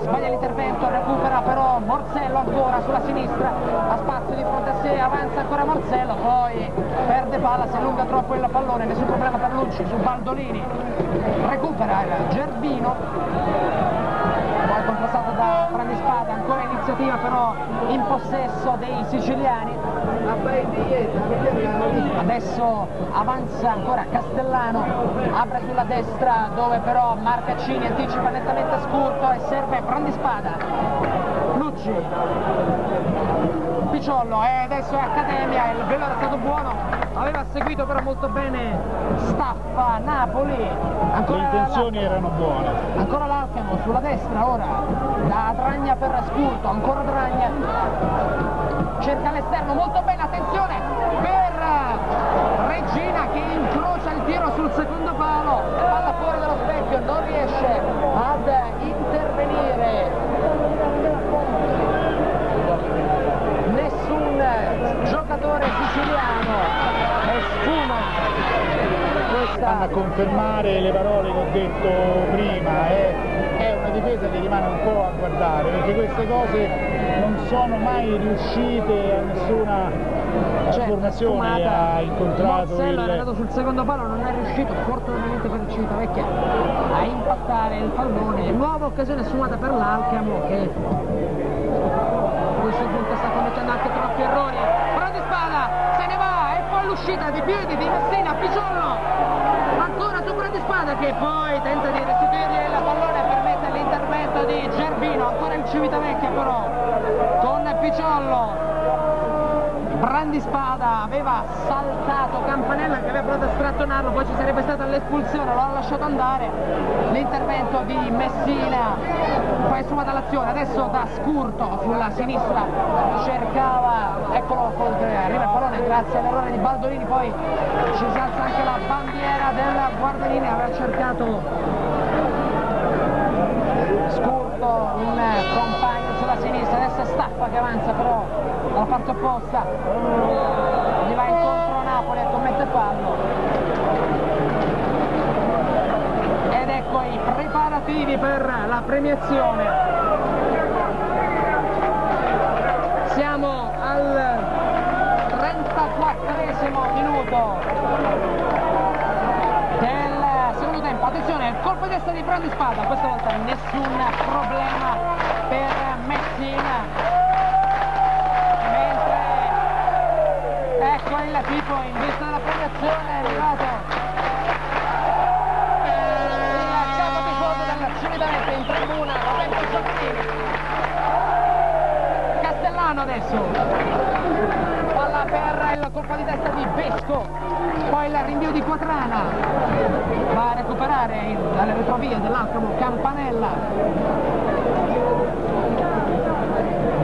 sbaglia l'intervento, recupera però Morsello ancora sulla sinistra, ha spazio di fronte a sé, avanza ancora Morsello, poi perde palla, si allunga troppo il pallone, nessun problema per Lucci su Baldolini, recupera il Gervino, contrastato da Franispada, ancora iniziativa però in possesso dei siciliani. Adesso avanza ancora Castellano, apre sulla destra dove però Marcaccini anticipa nettamente Scurto e serve Brandispada. Lucci Picciollo e adesso è Accademia, il velo era stato buono, aveva seguito però molto bene Staffa, Napoli, ancora Le intenzioni erano buone. Ancora l'Alcamo sulla destra ora, da Dragna per Scurto, ancora Dragna, cerca l'esterno, molto bene, attenzione Stanno a confermare le parole che ho detto prima, è, è una difesa che rimane un po' a guardare, perché queste cose non sono mai riuscite a nessuna Certo, formazione ha incontrato Morsello il... è andato sul secondo palo, non è riuscito fortunatamente per Civitavecchia a impattare il pallone. Nuova occasione sfumata per l'Alcamo che a questo punto sta commettendo anche troppi errori. Però di spada se ne va e poi l'uscita di piedi di Messina, Picciollo. Di spada che poi tenta di restituirgli il pallone e permette l'intervento di Gervino. Ancora il Civitavecchia però con Picciollo. Brandispada aveva saltato Campanella che aveva provato a strattonarlo, poi ci sarebbe stata l'espulsione, lo ha lasciato andare. L'intervento di Messina, poi è sfumata l'azione, adesso da Scurto sulla sinistra cercava, eccolo, col- arriva il pallone grazie all'errore di Baldolini, poi ci si alza anche la bandiera della Guardarini, aveva cercato Scurto, un compagno sulla sinistra, adesso Staffa che avanza però dalla parte opposta, gli va incontro Napoli e commette fallo. Ed ecco i preparativi per la premiazione. Attenzione, colpo di testa di Brandi Spada, questa volta nessun problema per Messina. Mentre ecco il tipo in vista della premiazione è arrivato adesso. Palla per il colpo di testa di Vesco. Poi il rinvio di Quatrana. Va a recuperare il- dalle retrovie dell'Alcamo Campanella.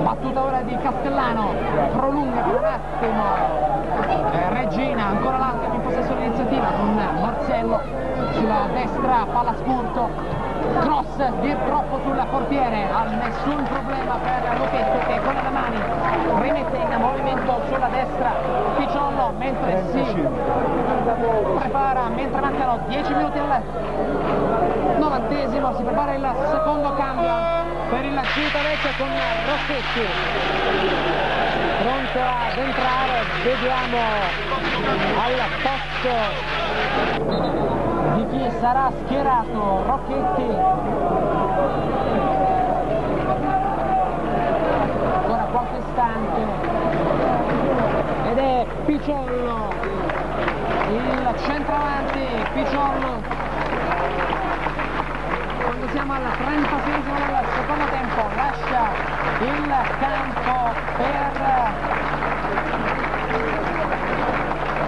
Battuta ora di Castellano. Prolunga per un attimo. Eh, Regina, ancora l'Alcamo in possesso dell'iniziativa con Morsello sulla destra, palla scurto. Cross dir troppo sul portiere, ha nessun problema per Lucchetti che con le mani rimette in movimento sulla destra Picciollo mentre si prepara, mentre mancano 10 minuti al novantesimo, si prepara il secondo cambio per il Civitavecchia con Rossetti. Pronto ad entrare, vediamo al posto sarà schierato Rocchetti. Ancora qualche istante. Ed è Picciollo il centravanti Picciollo. Quando siamo al 36 del secondo tempo lascia il campo per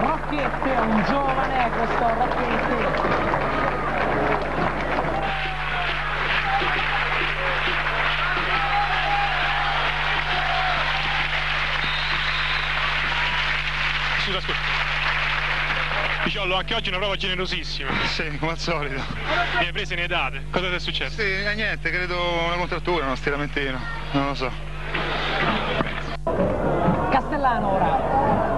Rocchetti, un giovane questo Rocchetti Picciollo, anche oggi una prova generosissima. Sì, come al solito. Ne hai prese, ne hai date. Cosa ti è successo? Sì, eh, niente, credo una contrattura, uno stiramentino, non lo so. Castellano ora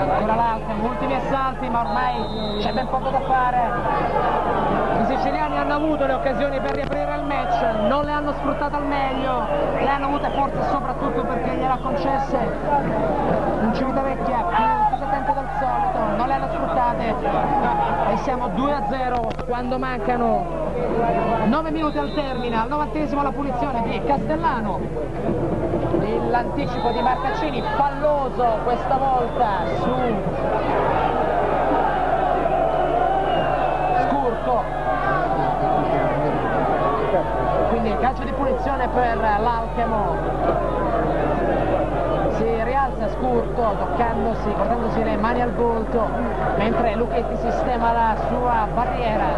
ancora l'Alcam, ultimi assalti ma ormai c'è ben poco da fare i siciliani hanno avuto le occasioni per riaprire il match non le hanno sfruttate al meglio le hanno avute forse soprattutto perché gliela concesse un Civitavecchia più disattento del solito non le hanno sfruttate e siamo 2 a 0 quando mancano 9 minuti al termine. Al novantesimo la punizione di Castellano. L'anticipo di Marcaccini falloso questa volta su Scurto quindi calcio di punizione per l'Alchemo volto toccandosi, portandosi le mani al volto, mentre Lucchetti sistema la sua barriera.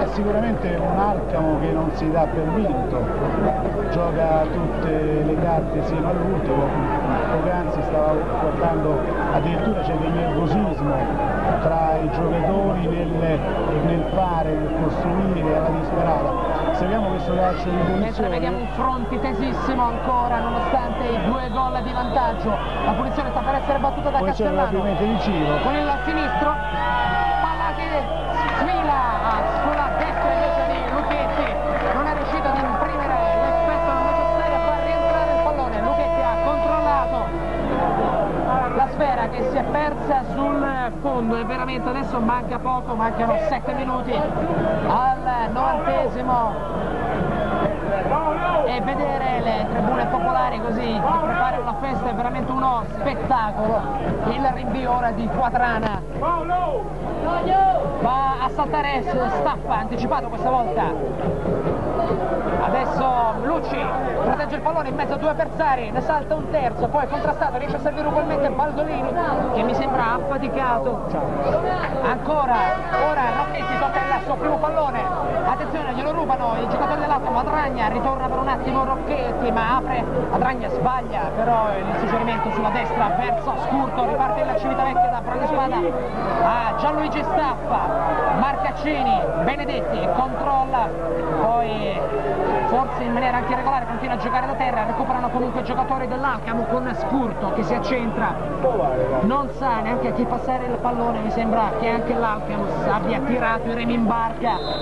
È sicuramente un Alcamo che non si dà per vinto, gioca tutte le carte sino all'ultimo, poc'anzi stava guardando addirittura c'è del nervosismo tra i giocatori nel, nel fare, nel costruire alla disperata. Seguiamo questo calcio di Mentre punizione. vediamo un fronti tesissimo ancora nonostante i due gol di vantaggio. La punizione sta per essere battuta da Poi Castellano. di Ciro. Con il sinistro, palla che sfila sulla destra invece di Lucchetti. Non è riuscito ad imprimere l'effetto necessario a far rientrare il pallone. Lucchetti ha controllato la sfera che si è persa sul fondo e veramente adesso manca poco, mancano 7 minuti al novantesimo e vedere le tribune popolari così che preparano la festa è veramente uno spettacolo. Il rinvio ora di Quadrana. Va a saltare Staffa anticipato questa volta. Adesso Lucci protegge il pallone in mezzo a due avversari ne salta un terzo poi contrastato riesce a servire ugualmente Baldolini che mi sembra affaticato. Ancora ora Rocchetti tocca il suo primo pallone attenzione glielo rubano i giocatori dell'Attimo Adragna ritorna per un attimo Rocchetti ma apre. Adragna sbaglia però il suggerimento sulla destra verso Scurto riparte il Civitavecchia da Spada a Gianluigi Staffa. Marcaccini Benedetti controlla poi forse in maniera anche regolare continua a giocare da terra recuperano comunque i giocatori dell'Alcamo con Scurto che si accentra. Non sa neanche a chi passare il pallone mi sembra che anche l'Alcamo abbia tirato i remi in barca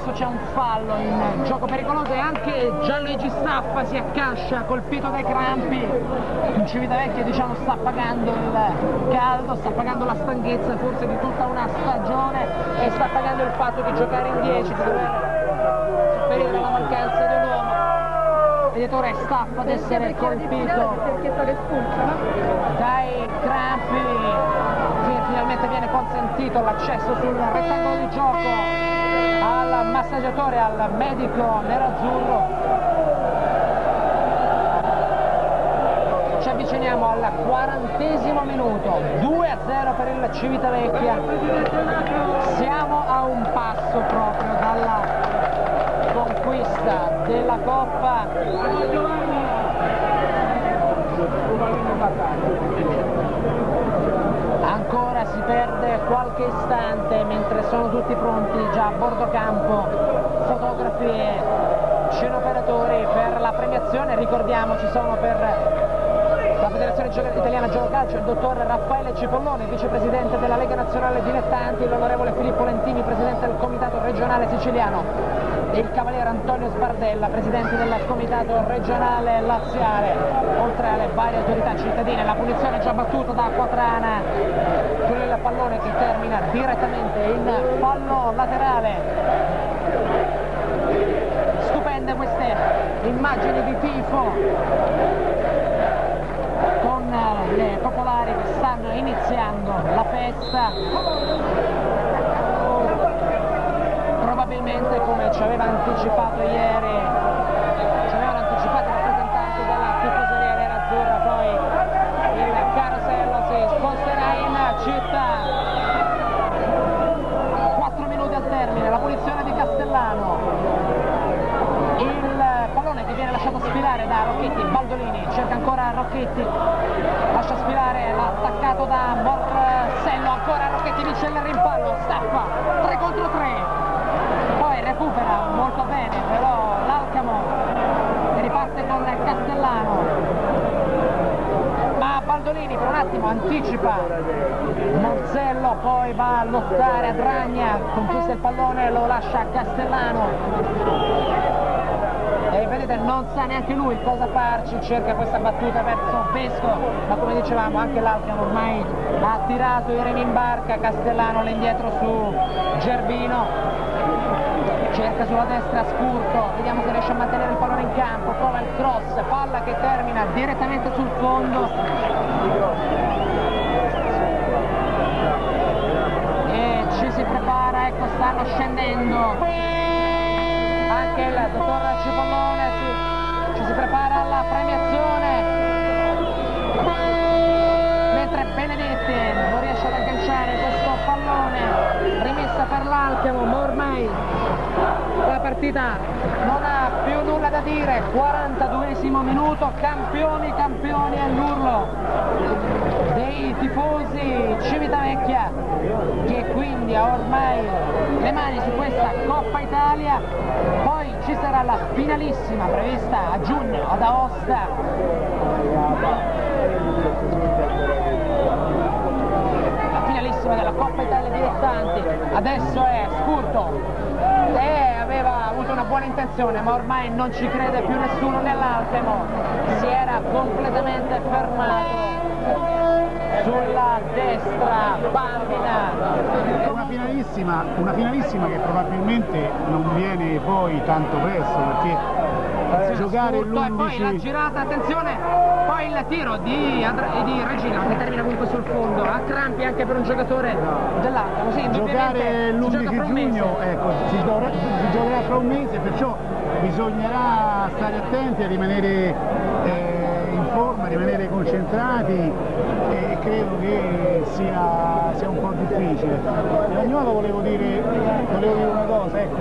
adesso c'è un fallo in gioco pericoloso e anche Gianluigi Staffa si accascia colpito dai crampi. In Civitavecchia diciamo sta pagando il caldo sta pagando la stanchezza forse di tutta una stagione e sta pagando il fatto di giocare in 10 di dover sopperire alla mancanza di un uomo. Vedete ora è Staffa ad essere colpito dai crampi finalmente viene consentito l'accesso sul rettangolo di gioco massaggiatore, al medico nerazzurro. Ci avviciniamo al quarantesimo minuto 2 a 0 per il Civitavecchia. Siamo a un passo proprio dalla conquista della Coppa ancora si perde qualche istante mentre sono tutti pronti già a bordo campo. Fotografi e scenoperatori per la premiazione. Ricordiamo ci sono per la Federazione Italiana Gioco Calcio il dottor Raffaele Cipollone, vicepresidente della Lega Nazionale Dilettanti, l'onorevole Filippo Lentini, presidente del Comitato Regionale Siciliano, e il cavaliere Antonio Sbardella, presidente del Comitato Regionale Laziale, oltre alle varie autorità cittadine. La punizione è già battuta da Quatrana il pallone che termina direttamente in fallo laterale. Stupende queste immagini di tifo con le popolari che stanno iniziando la festa. Probabilmente come ci aveva anticipato ieri ancora Rocchetti, lascia sfilare l'attaccato da Morsello, ancora Rocchetti vince il rimpallo, staffa, 3 contro 3, poi recupera molto bene però l'Alcamo che riparte con Castellano, ma Baldolini per un attimo anticipa. Morsello, poi va a lottare a Dragna, conquista il pallone, lo lascia a Castellano vedete non sa neanche lui cosa farci, cerca questa battuta verso Pesco, ma come dicevamo anche l'altro ormai ha tirato i remi in barca, Castellano l'indietro su Gervino, cerca sulla destra Scurto, vediamo se riesce a mantenere il pallone in campo, prova il cross, palla che termina direttamente sul fondo. E ci si prepara, ecco stanno scendendo il dottor Cipollone si, ci si prepara spara la premiazione. Mentre Benedetti non riesce ad agganciare questo pallone rimessa per l'Alchemo ma ormai la partita non ha più nulla da dire. 42esimo minuto campioni campioni all'urlo dei tifosi Civitavecchia che quindi ha ormai le mani su questa Coppa Italia poi ci sarà la finalissima prevista a giugno ad Aosta. La finalissima della Coppa Italia dilettanti adesso è Scurto. E aveva avuto una buona intenzione ma ormai non ci crede più nessuno nell'Altemo. Si era completamente fermato sulla destra Bambina finalissima, una finalissima che probabilmente non viene poi tanto presto perché giocare Scurto e poi la l'11 girata attenzione poi il tiro di, Andr- di Regina che termina comunque sul fondo a crampi anche per un giocatore dell'Altemo sì, giocare indubbiamente si gioca l'11 fra un mese. giugno ecco, si, dovrà- si giocherà fra un mese perciò bisognerà stare attenti a rimanere eh, in forma, rimanere concentrati e credo che sia, sia un po' difficile. Nuovo volevo dire, volevo dire una cosa, ecco,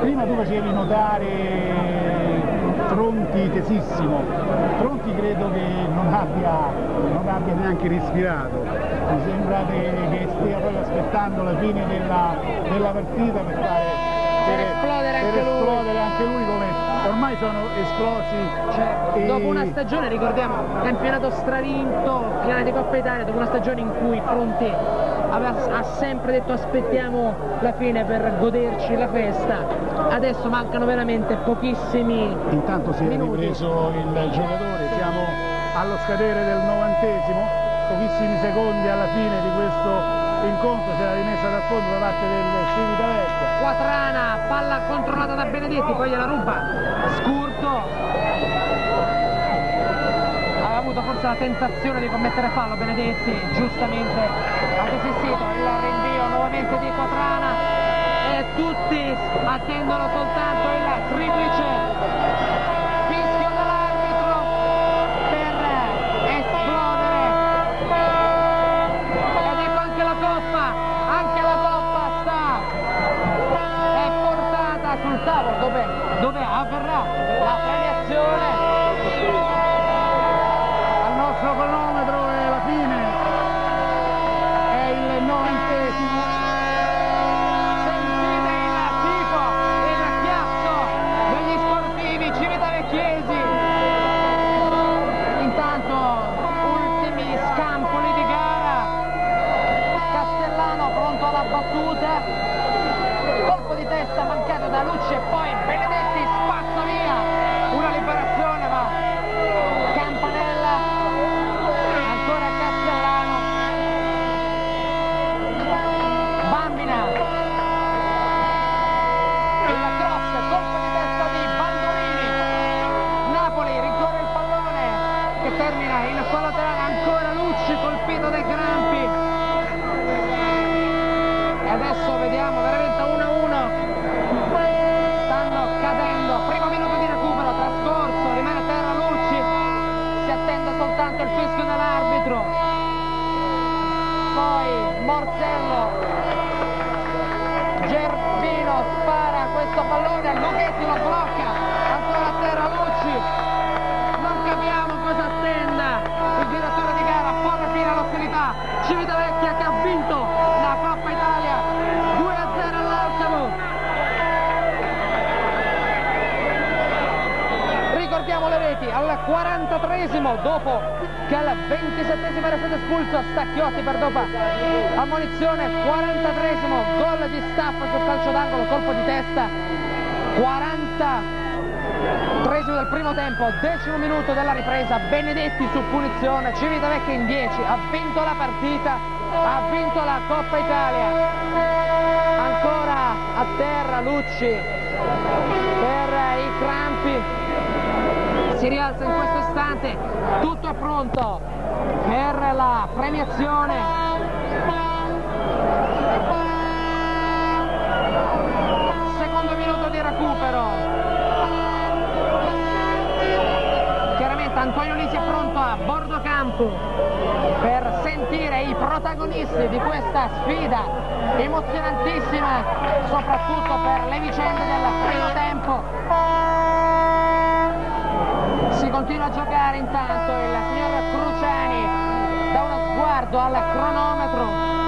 prima tu facevi notare Tronti tesissimo, Tronti credo che non abbia, non abbia neanche respirato, mi sembra che, che stia proprio aspettando la fine della, della partita per fare Per esplodere per anche lui. esplodere anche lui ormai sono esplosi Certo, i- dopo una stagione, ricordiamo, campionato stravinto, finale di Coppa Italia, dopo una stagione in cui Fronte aveva, ha sempre detto aspettiamo la fine per goderci la festa, adesso mancano veramente pochissimi Intanto si è minuti. ripreso il giocatore, siamo allo scadere del novantesimo, pochissimi secondi alla fine di questo incontro, c'è la rimessa dal fondo da parte del Civitavecchia. Quatrana, palla controllata da Benedetti, poi gliela ruba Scurto. Aveva avuto forse la tentazione di commettere fallo Benedetti, giustamente ha desistito il rinvio nuovamente di Quatrana e tutti attendono soltanto il triplice dove, dove avverrà la premiazione pallone Lughetti lo blocca ancora a terra Lucci non capiamo cosa attenda il direttore di gara pone fine all'ostilità. Civitavecchia che ha vinto la Coppa Italia 2-0 all'Altamo ricordiamo le reti al 43esimo dopo che al 27esimo era stato espulso Stacchiotti per dopa. Ammonizione 43esimo gol di Staffa sul calcio d'angolo colpo di testa 43esimo del primo tempo decimo minuto della ripresa Benedetti su punizione Civitavecchia in 10 ha vinto la partita ha vinto la Coppa Italia ancora a terra Lucci per i crampi si rialza in questo istante, tutto è pronto per la premiazione. Campo per sentire i protagonisti di questa sfida emozionantissima, soprattutto per le vicende del primo tempo. Si continua a giocare intanto il signor Cruciani da uno sguardo al cronometro.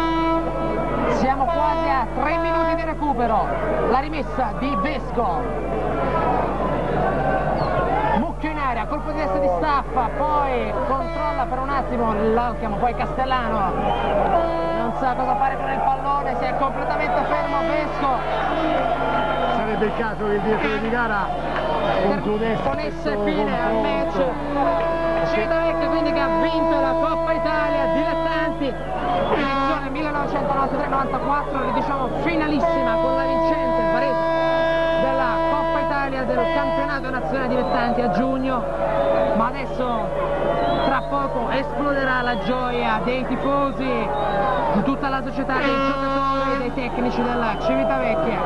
Siamo quasi a tre minuti di recupero. La rimessa di Vesco aria, colpo di testa di staffa, poi controlla per un attimo, chiamo poi Castellano, non sa cosa fare con il pallone, si è completamente fermo Vesco, Sarebbe il caso che il direttore di gara ponesse fine al match. Civitavecchia quindi che ha vinto la Coppa Italia dilettanti, edizione 1993-94, diciamo finalissima con la della Coppa Italia del campionato nazionale dilettanti a giugno, ma adesso tra poco esploderà la gioia dei tifosi, di tutta la società, dei giocatori, dei tecnici della Civitavecchia.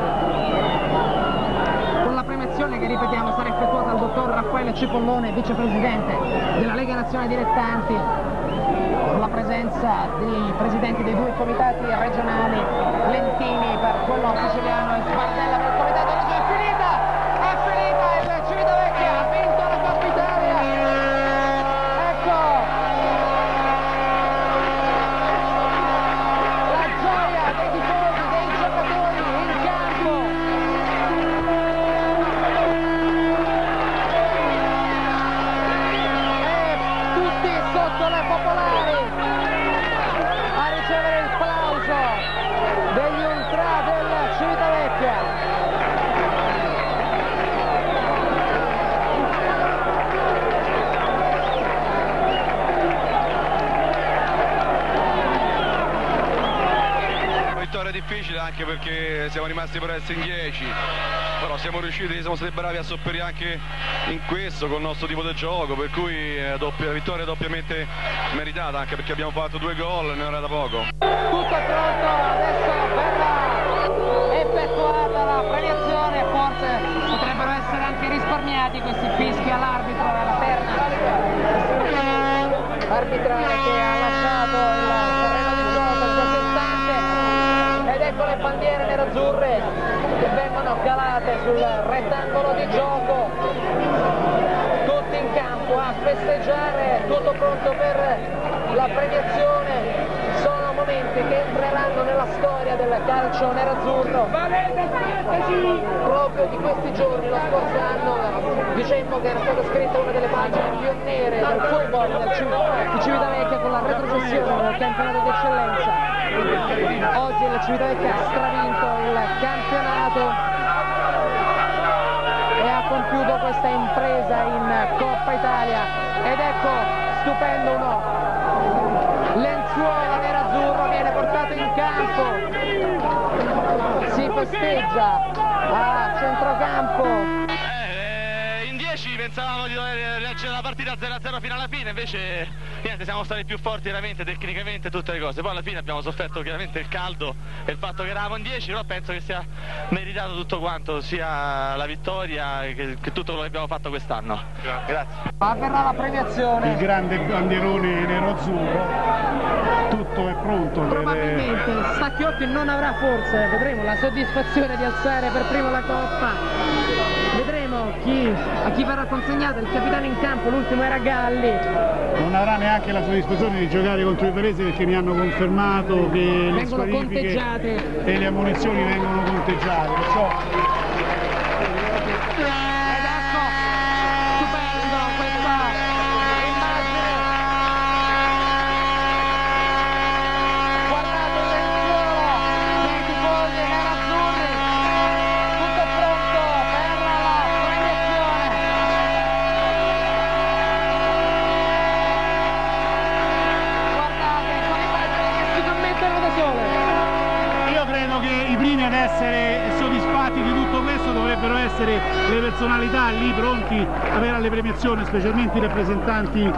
Con la premiazione che ripetiamo sarà effettuata dal dottor Raffaele Cipollone, vicepresidente della Lega Nazionale Dilettanti, con la presenza dei presidenti dei due comitati regionali, Lentini per quello siciliano e Spardella difficile anche perché siamo rimasti essere in 10, però siamo riusciti, siamo stati bravi a sopperire anche in questo con il nostro tipo di gioco, per cui eh, doppia, vittoria doppiamente meritata anche perché abbiamo fatto due gol e non era da poco. Tutto pronto, adesso verrà effettuata la premiazione, forse potrebbero essere anche risparmiati questi fischi all'arbitro della terna arbitrale che ha lasciato il terreno di gioco per qualche istante ed ecco le bandiere nerazzurre che vengono calate sul rettangolo di gioco. Tutti in campo a festeggiare tutto pronto per la premiazione. Sono momenti che entreranno nella storia del calcio nerazzurro. Proprio di questi giorni lo scorso anno dicemmo che era stata scritta una delle pagine più nere del football del Civ- di Civitavecchia con la retrocessione del campionato di eccellenza oggi il Civitavecchia ha stravinto il campionato e ha compiuto questa impresa in Coppa Italia. Ed ecco stupendo o no lenzuola nerazzurro viene portato in campo. Si festeggia a centrocampo. Eh, in 10 pensavamo di dover leggere la partita 0-0 fino alla fine, invece niente, siamo stati più forti veramente, tecnicamente, tutte le cose. Poi alla fine abbiamo sofferto chiaramente il caldo e il fatto che eravamo in 10, però penso che sia meritato tutto quanto, sia la vittoria che, che tutto quello che abbiamo fatto quest'anno. Grazie. avverrà la Il premiazione grande bandierone nero-azzurro, tutto è pronto per... probabilmente Stacchiotti non avrà forse vedremo la soddisfazione di alzare per primo la coppa chi, a chi verrà consegnata il capitano in campo l'ultimo era Galli Non avrà neanche la soddisfazione di giocare contro il Varese perché mi hanno confermato che le Vengono squalifiche conteggiate. e le ammunizioni vengono conteggiate, perciò premiazioni, specialmente i rappresentanti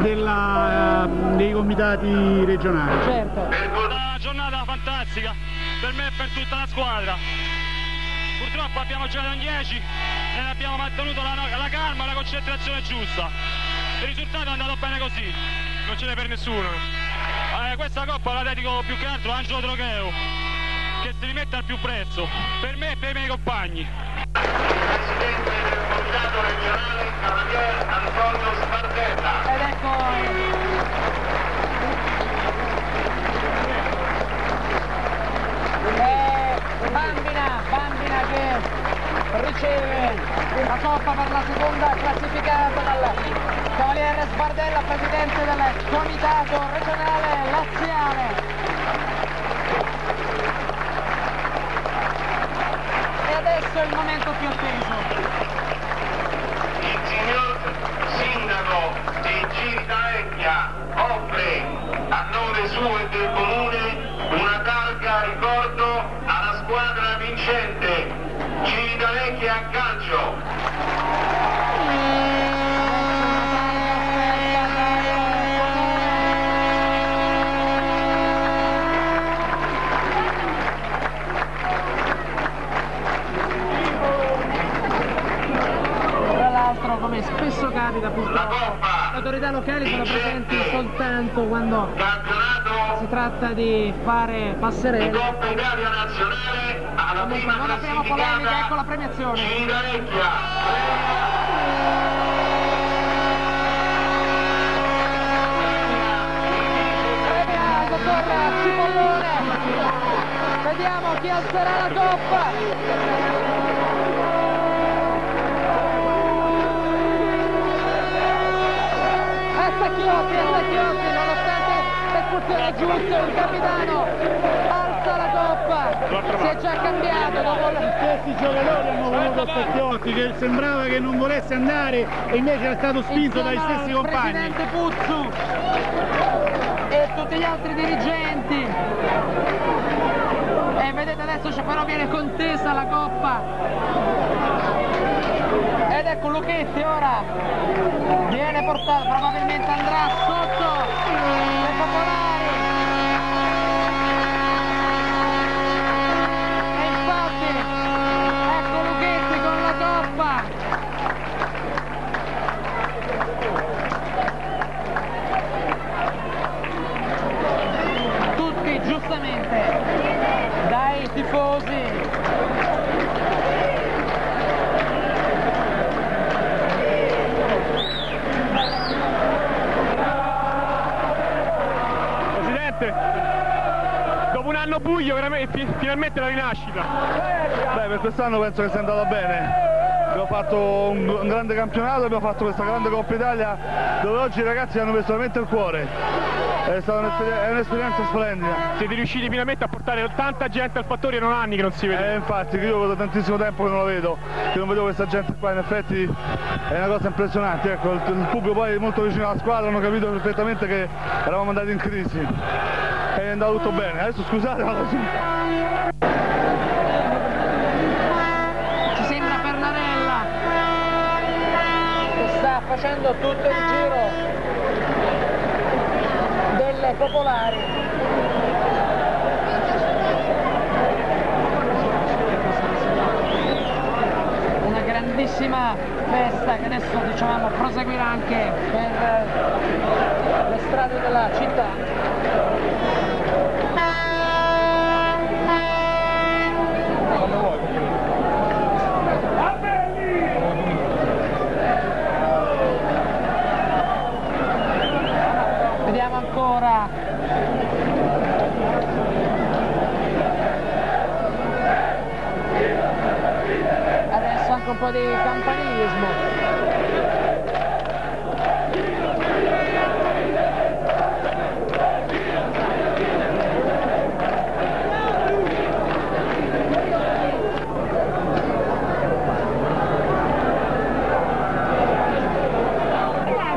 della, eh, dei comitati regionali. certo Una giornata fantastica per me e per tutta la squadra. Purtroppo abbiamo giocato in 10 e abbiamo mantenuto la, la calma e la concentrazione giusta. il risultato è andato bene così, non ce n'è per nessuno. Eh, questa coppa la dedico più che altro a Angelo Trocheo, che si rimette al più prezzo, per me e per i miei compagni. Comitato regionale Cavalier Antonio Spardella. Ed ecco eh, Bambina, Bambina che riceve la coppa per la seconda classificata dal Cavaliere Sbardella, presidente del comitato regionale laziale. E adesso è il momento più atteso. Il signor Sindaco di Civitavecchia offre a nome suo e del Comune una targa ricordo alla squadra vincente Civitavecchia a calcio. La Coppa le autorità locali sono presenti soltanto quando si tratta di fare passerelle. Coppa Italia Nazionale alla Comunque, prima non apriamo polemica, ecco la premiazione. Cipollone. Vediamo chi alzerà la coppa. Stacchiotti, e Stacchiotti, nonostante l'espulsione giusta, il capitano alza la coppa. Si è già cambiato dopo Gli il... stessi giocatori hanno voluto Stacchiotti che sembrava che non volesse andare e invece era stato spinto dai stessi compagni. Presidente Puzzu e tutti gli altri dirigenti. E vedete adesso però viene contesa la coppa. Ed ecco Lucchetti ora viene portato, probabilmente andrà sotto anno buio veramente, fi- finalmente la rinascita. Beh, per quest'anno penso che sia andata bene. Abbiamo fatto un, un grande campionato, abbiamo fatto questa grande Coppa Italia dove oggi i ragazzi hanno messo veramente il cuore. È stata un'esperienza splendida. Siete riusciti finalmente a portare tanta gente al fattore, non anni che non si vede. infatti io vedo tantissimo tempo che non la vedo, che non vedo questa gente qua, in effetti è una cosa impressionante. Ecco, il, il pubblico poi è molto vicino alla squadra, hanno capito perfettamente che eravamo andati in crisi. È andato tutto bene. Adesso scusate, ma così. ci sembra Pernarella che sta facendo tutto il giro delle popolari una grandissima festa che adesso diciamo proseguirà anche per le strade della città po' di campanilismo.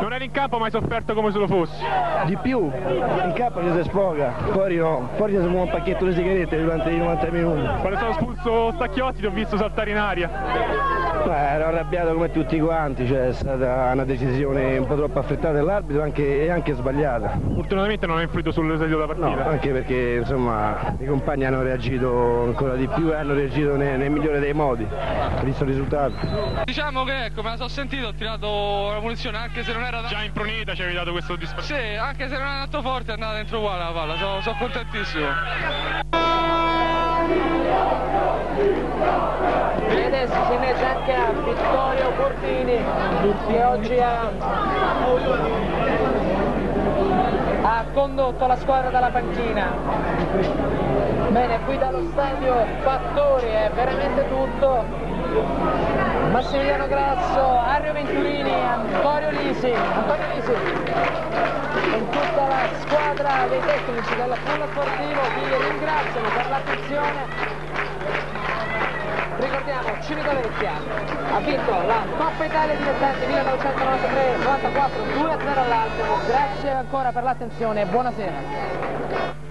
Non eri in campo ma hai sofferto come se lo fossi. Di più, in campo ci si sfoga, fuori no, fuori si muove un pacchetto di sigarette durante i 90 minuti. Quando sono espulso Stacchiotti ti ho visto saltare in aria. Beh, ero arrabbiato come tutti quanti, cioè è stata una decisione un po' troppo affrettata dell'arbitro anche, e anche sbagliata. Fortunatamente non ha influito sull'esito della No, partita. anche perché insomma i compagni hanno reagito ancora di più e hanno reagito nel, nel migliore dei modi, visto il risultato. Diciamo che ecco, me la sono sentito, ho tirato la munizione anche se non era Già in pronita ci avevi dato questo soddisfazione. Sì, anche se non è andato forte è andata dentro uguale la palla, sono, sono contentissimo. E adesso si mette anche a Vittorio Cortini che oggi ha, ha condotto la squadra dalla panchina. Bene, qui dallo stadio Fattori è veramente tutto. Massimiliano Grasso, Ario Venturini, Antonio Lisi, Antonio Lisi con tutta la squadra dei tecnici del Polo Sportivo vi ringraziano per l'attenzione ricordiamo Civitavecchia ha vinto la Coppa Italia dilettanti 1993-94 2-0 all'Altimo grazie ancora per l'attenzione buonasera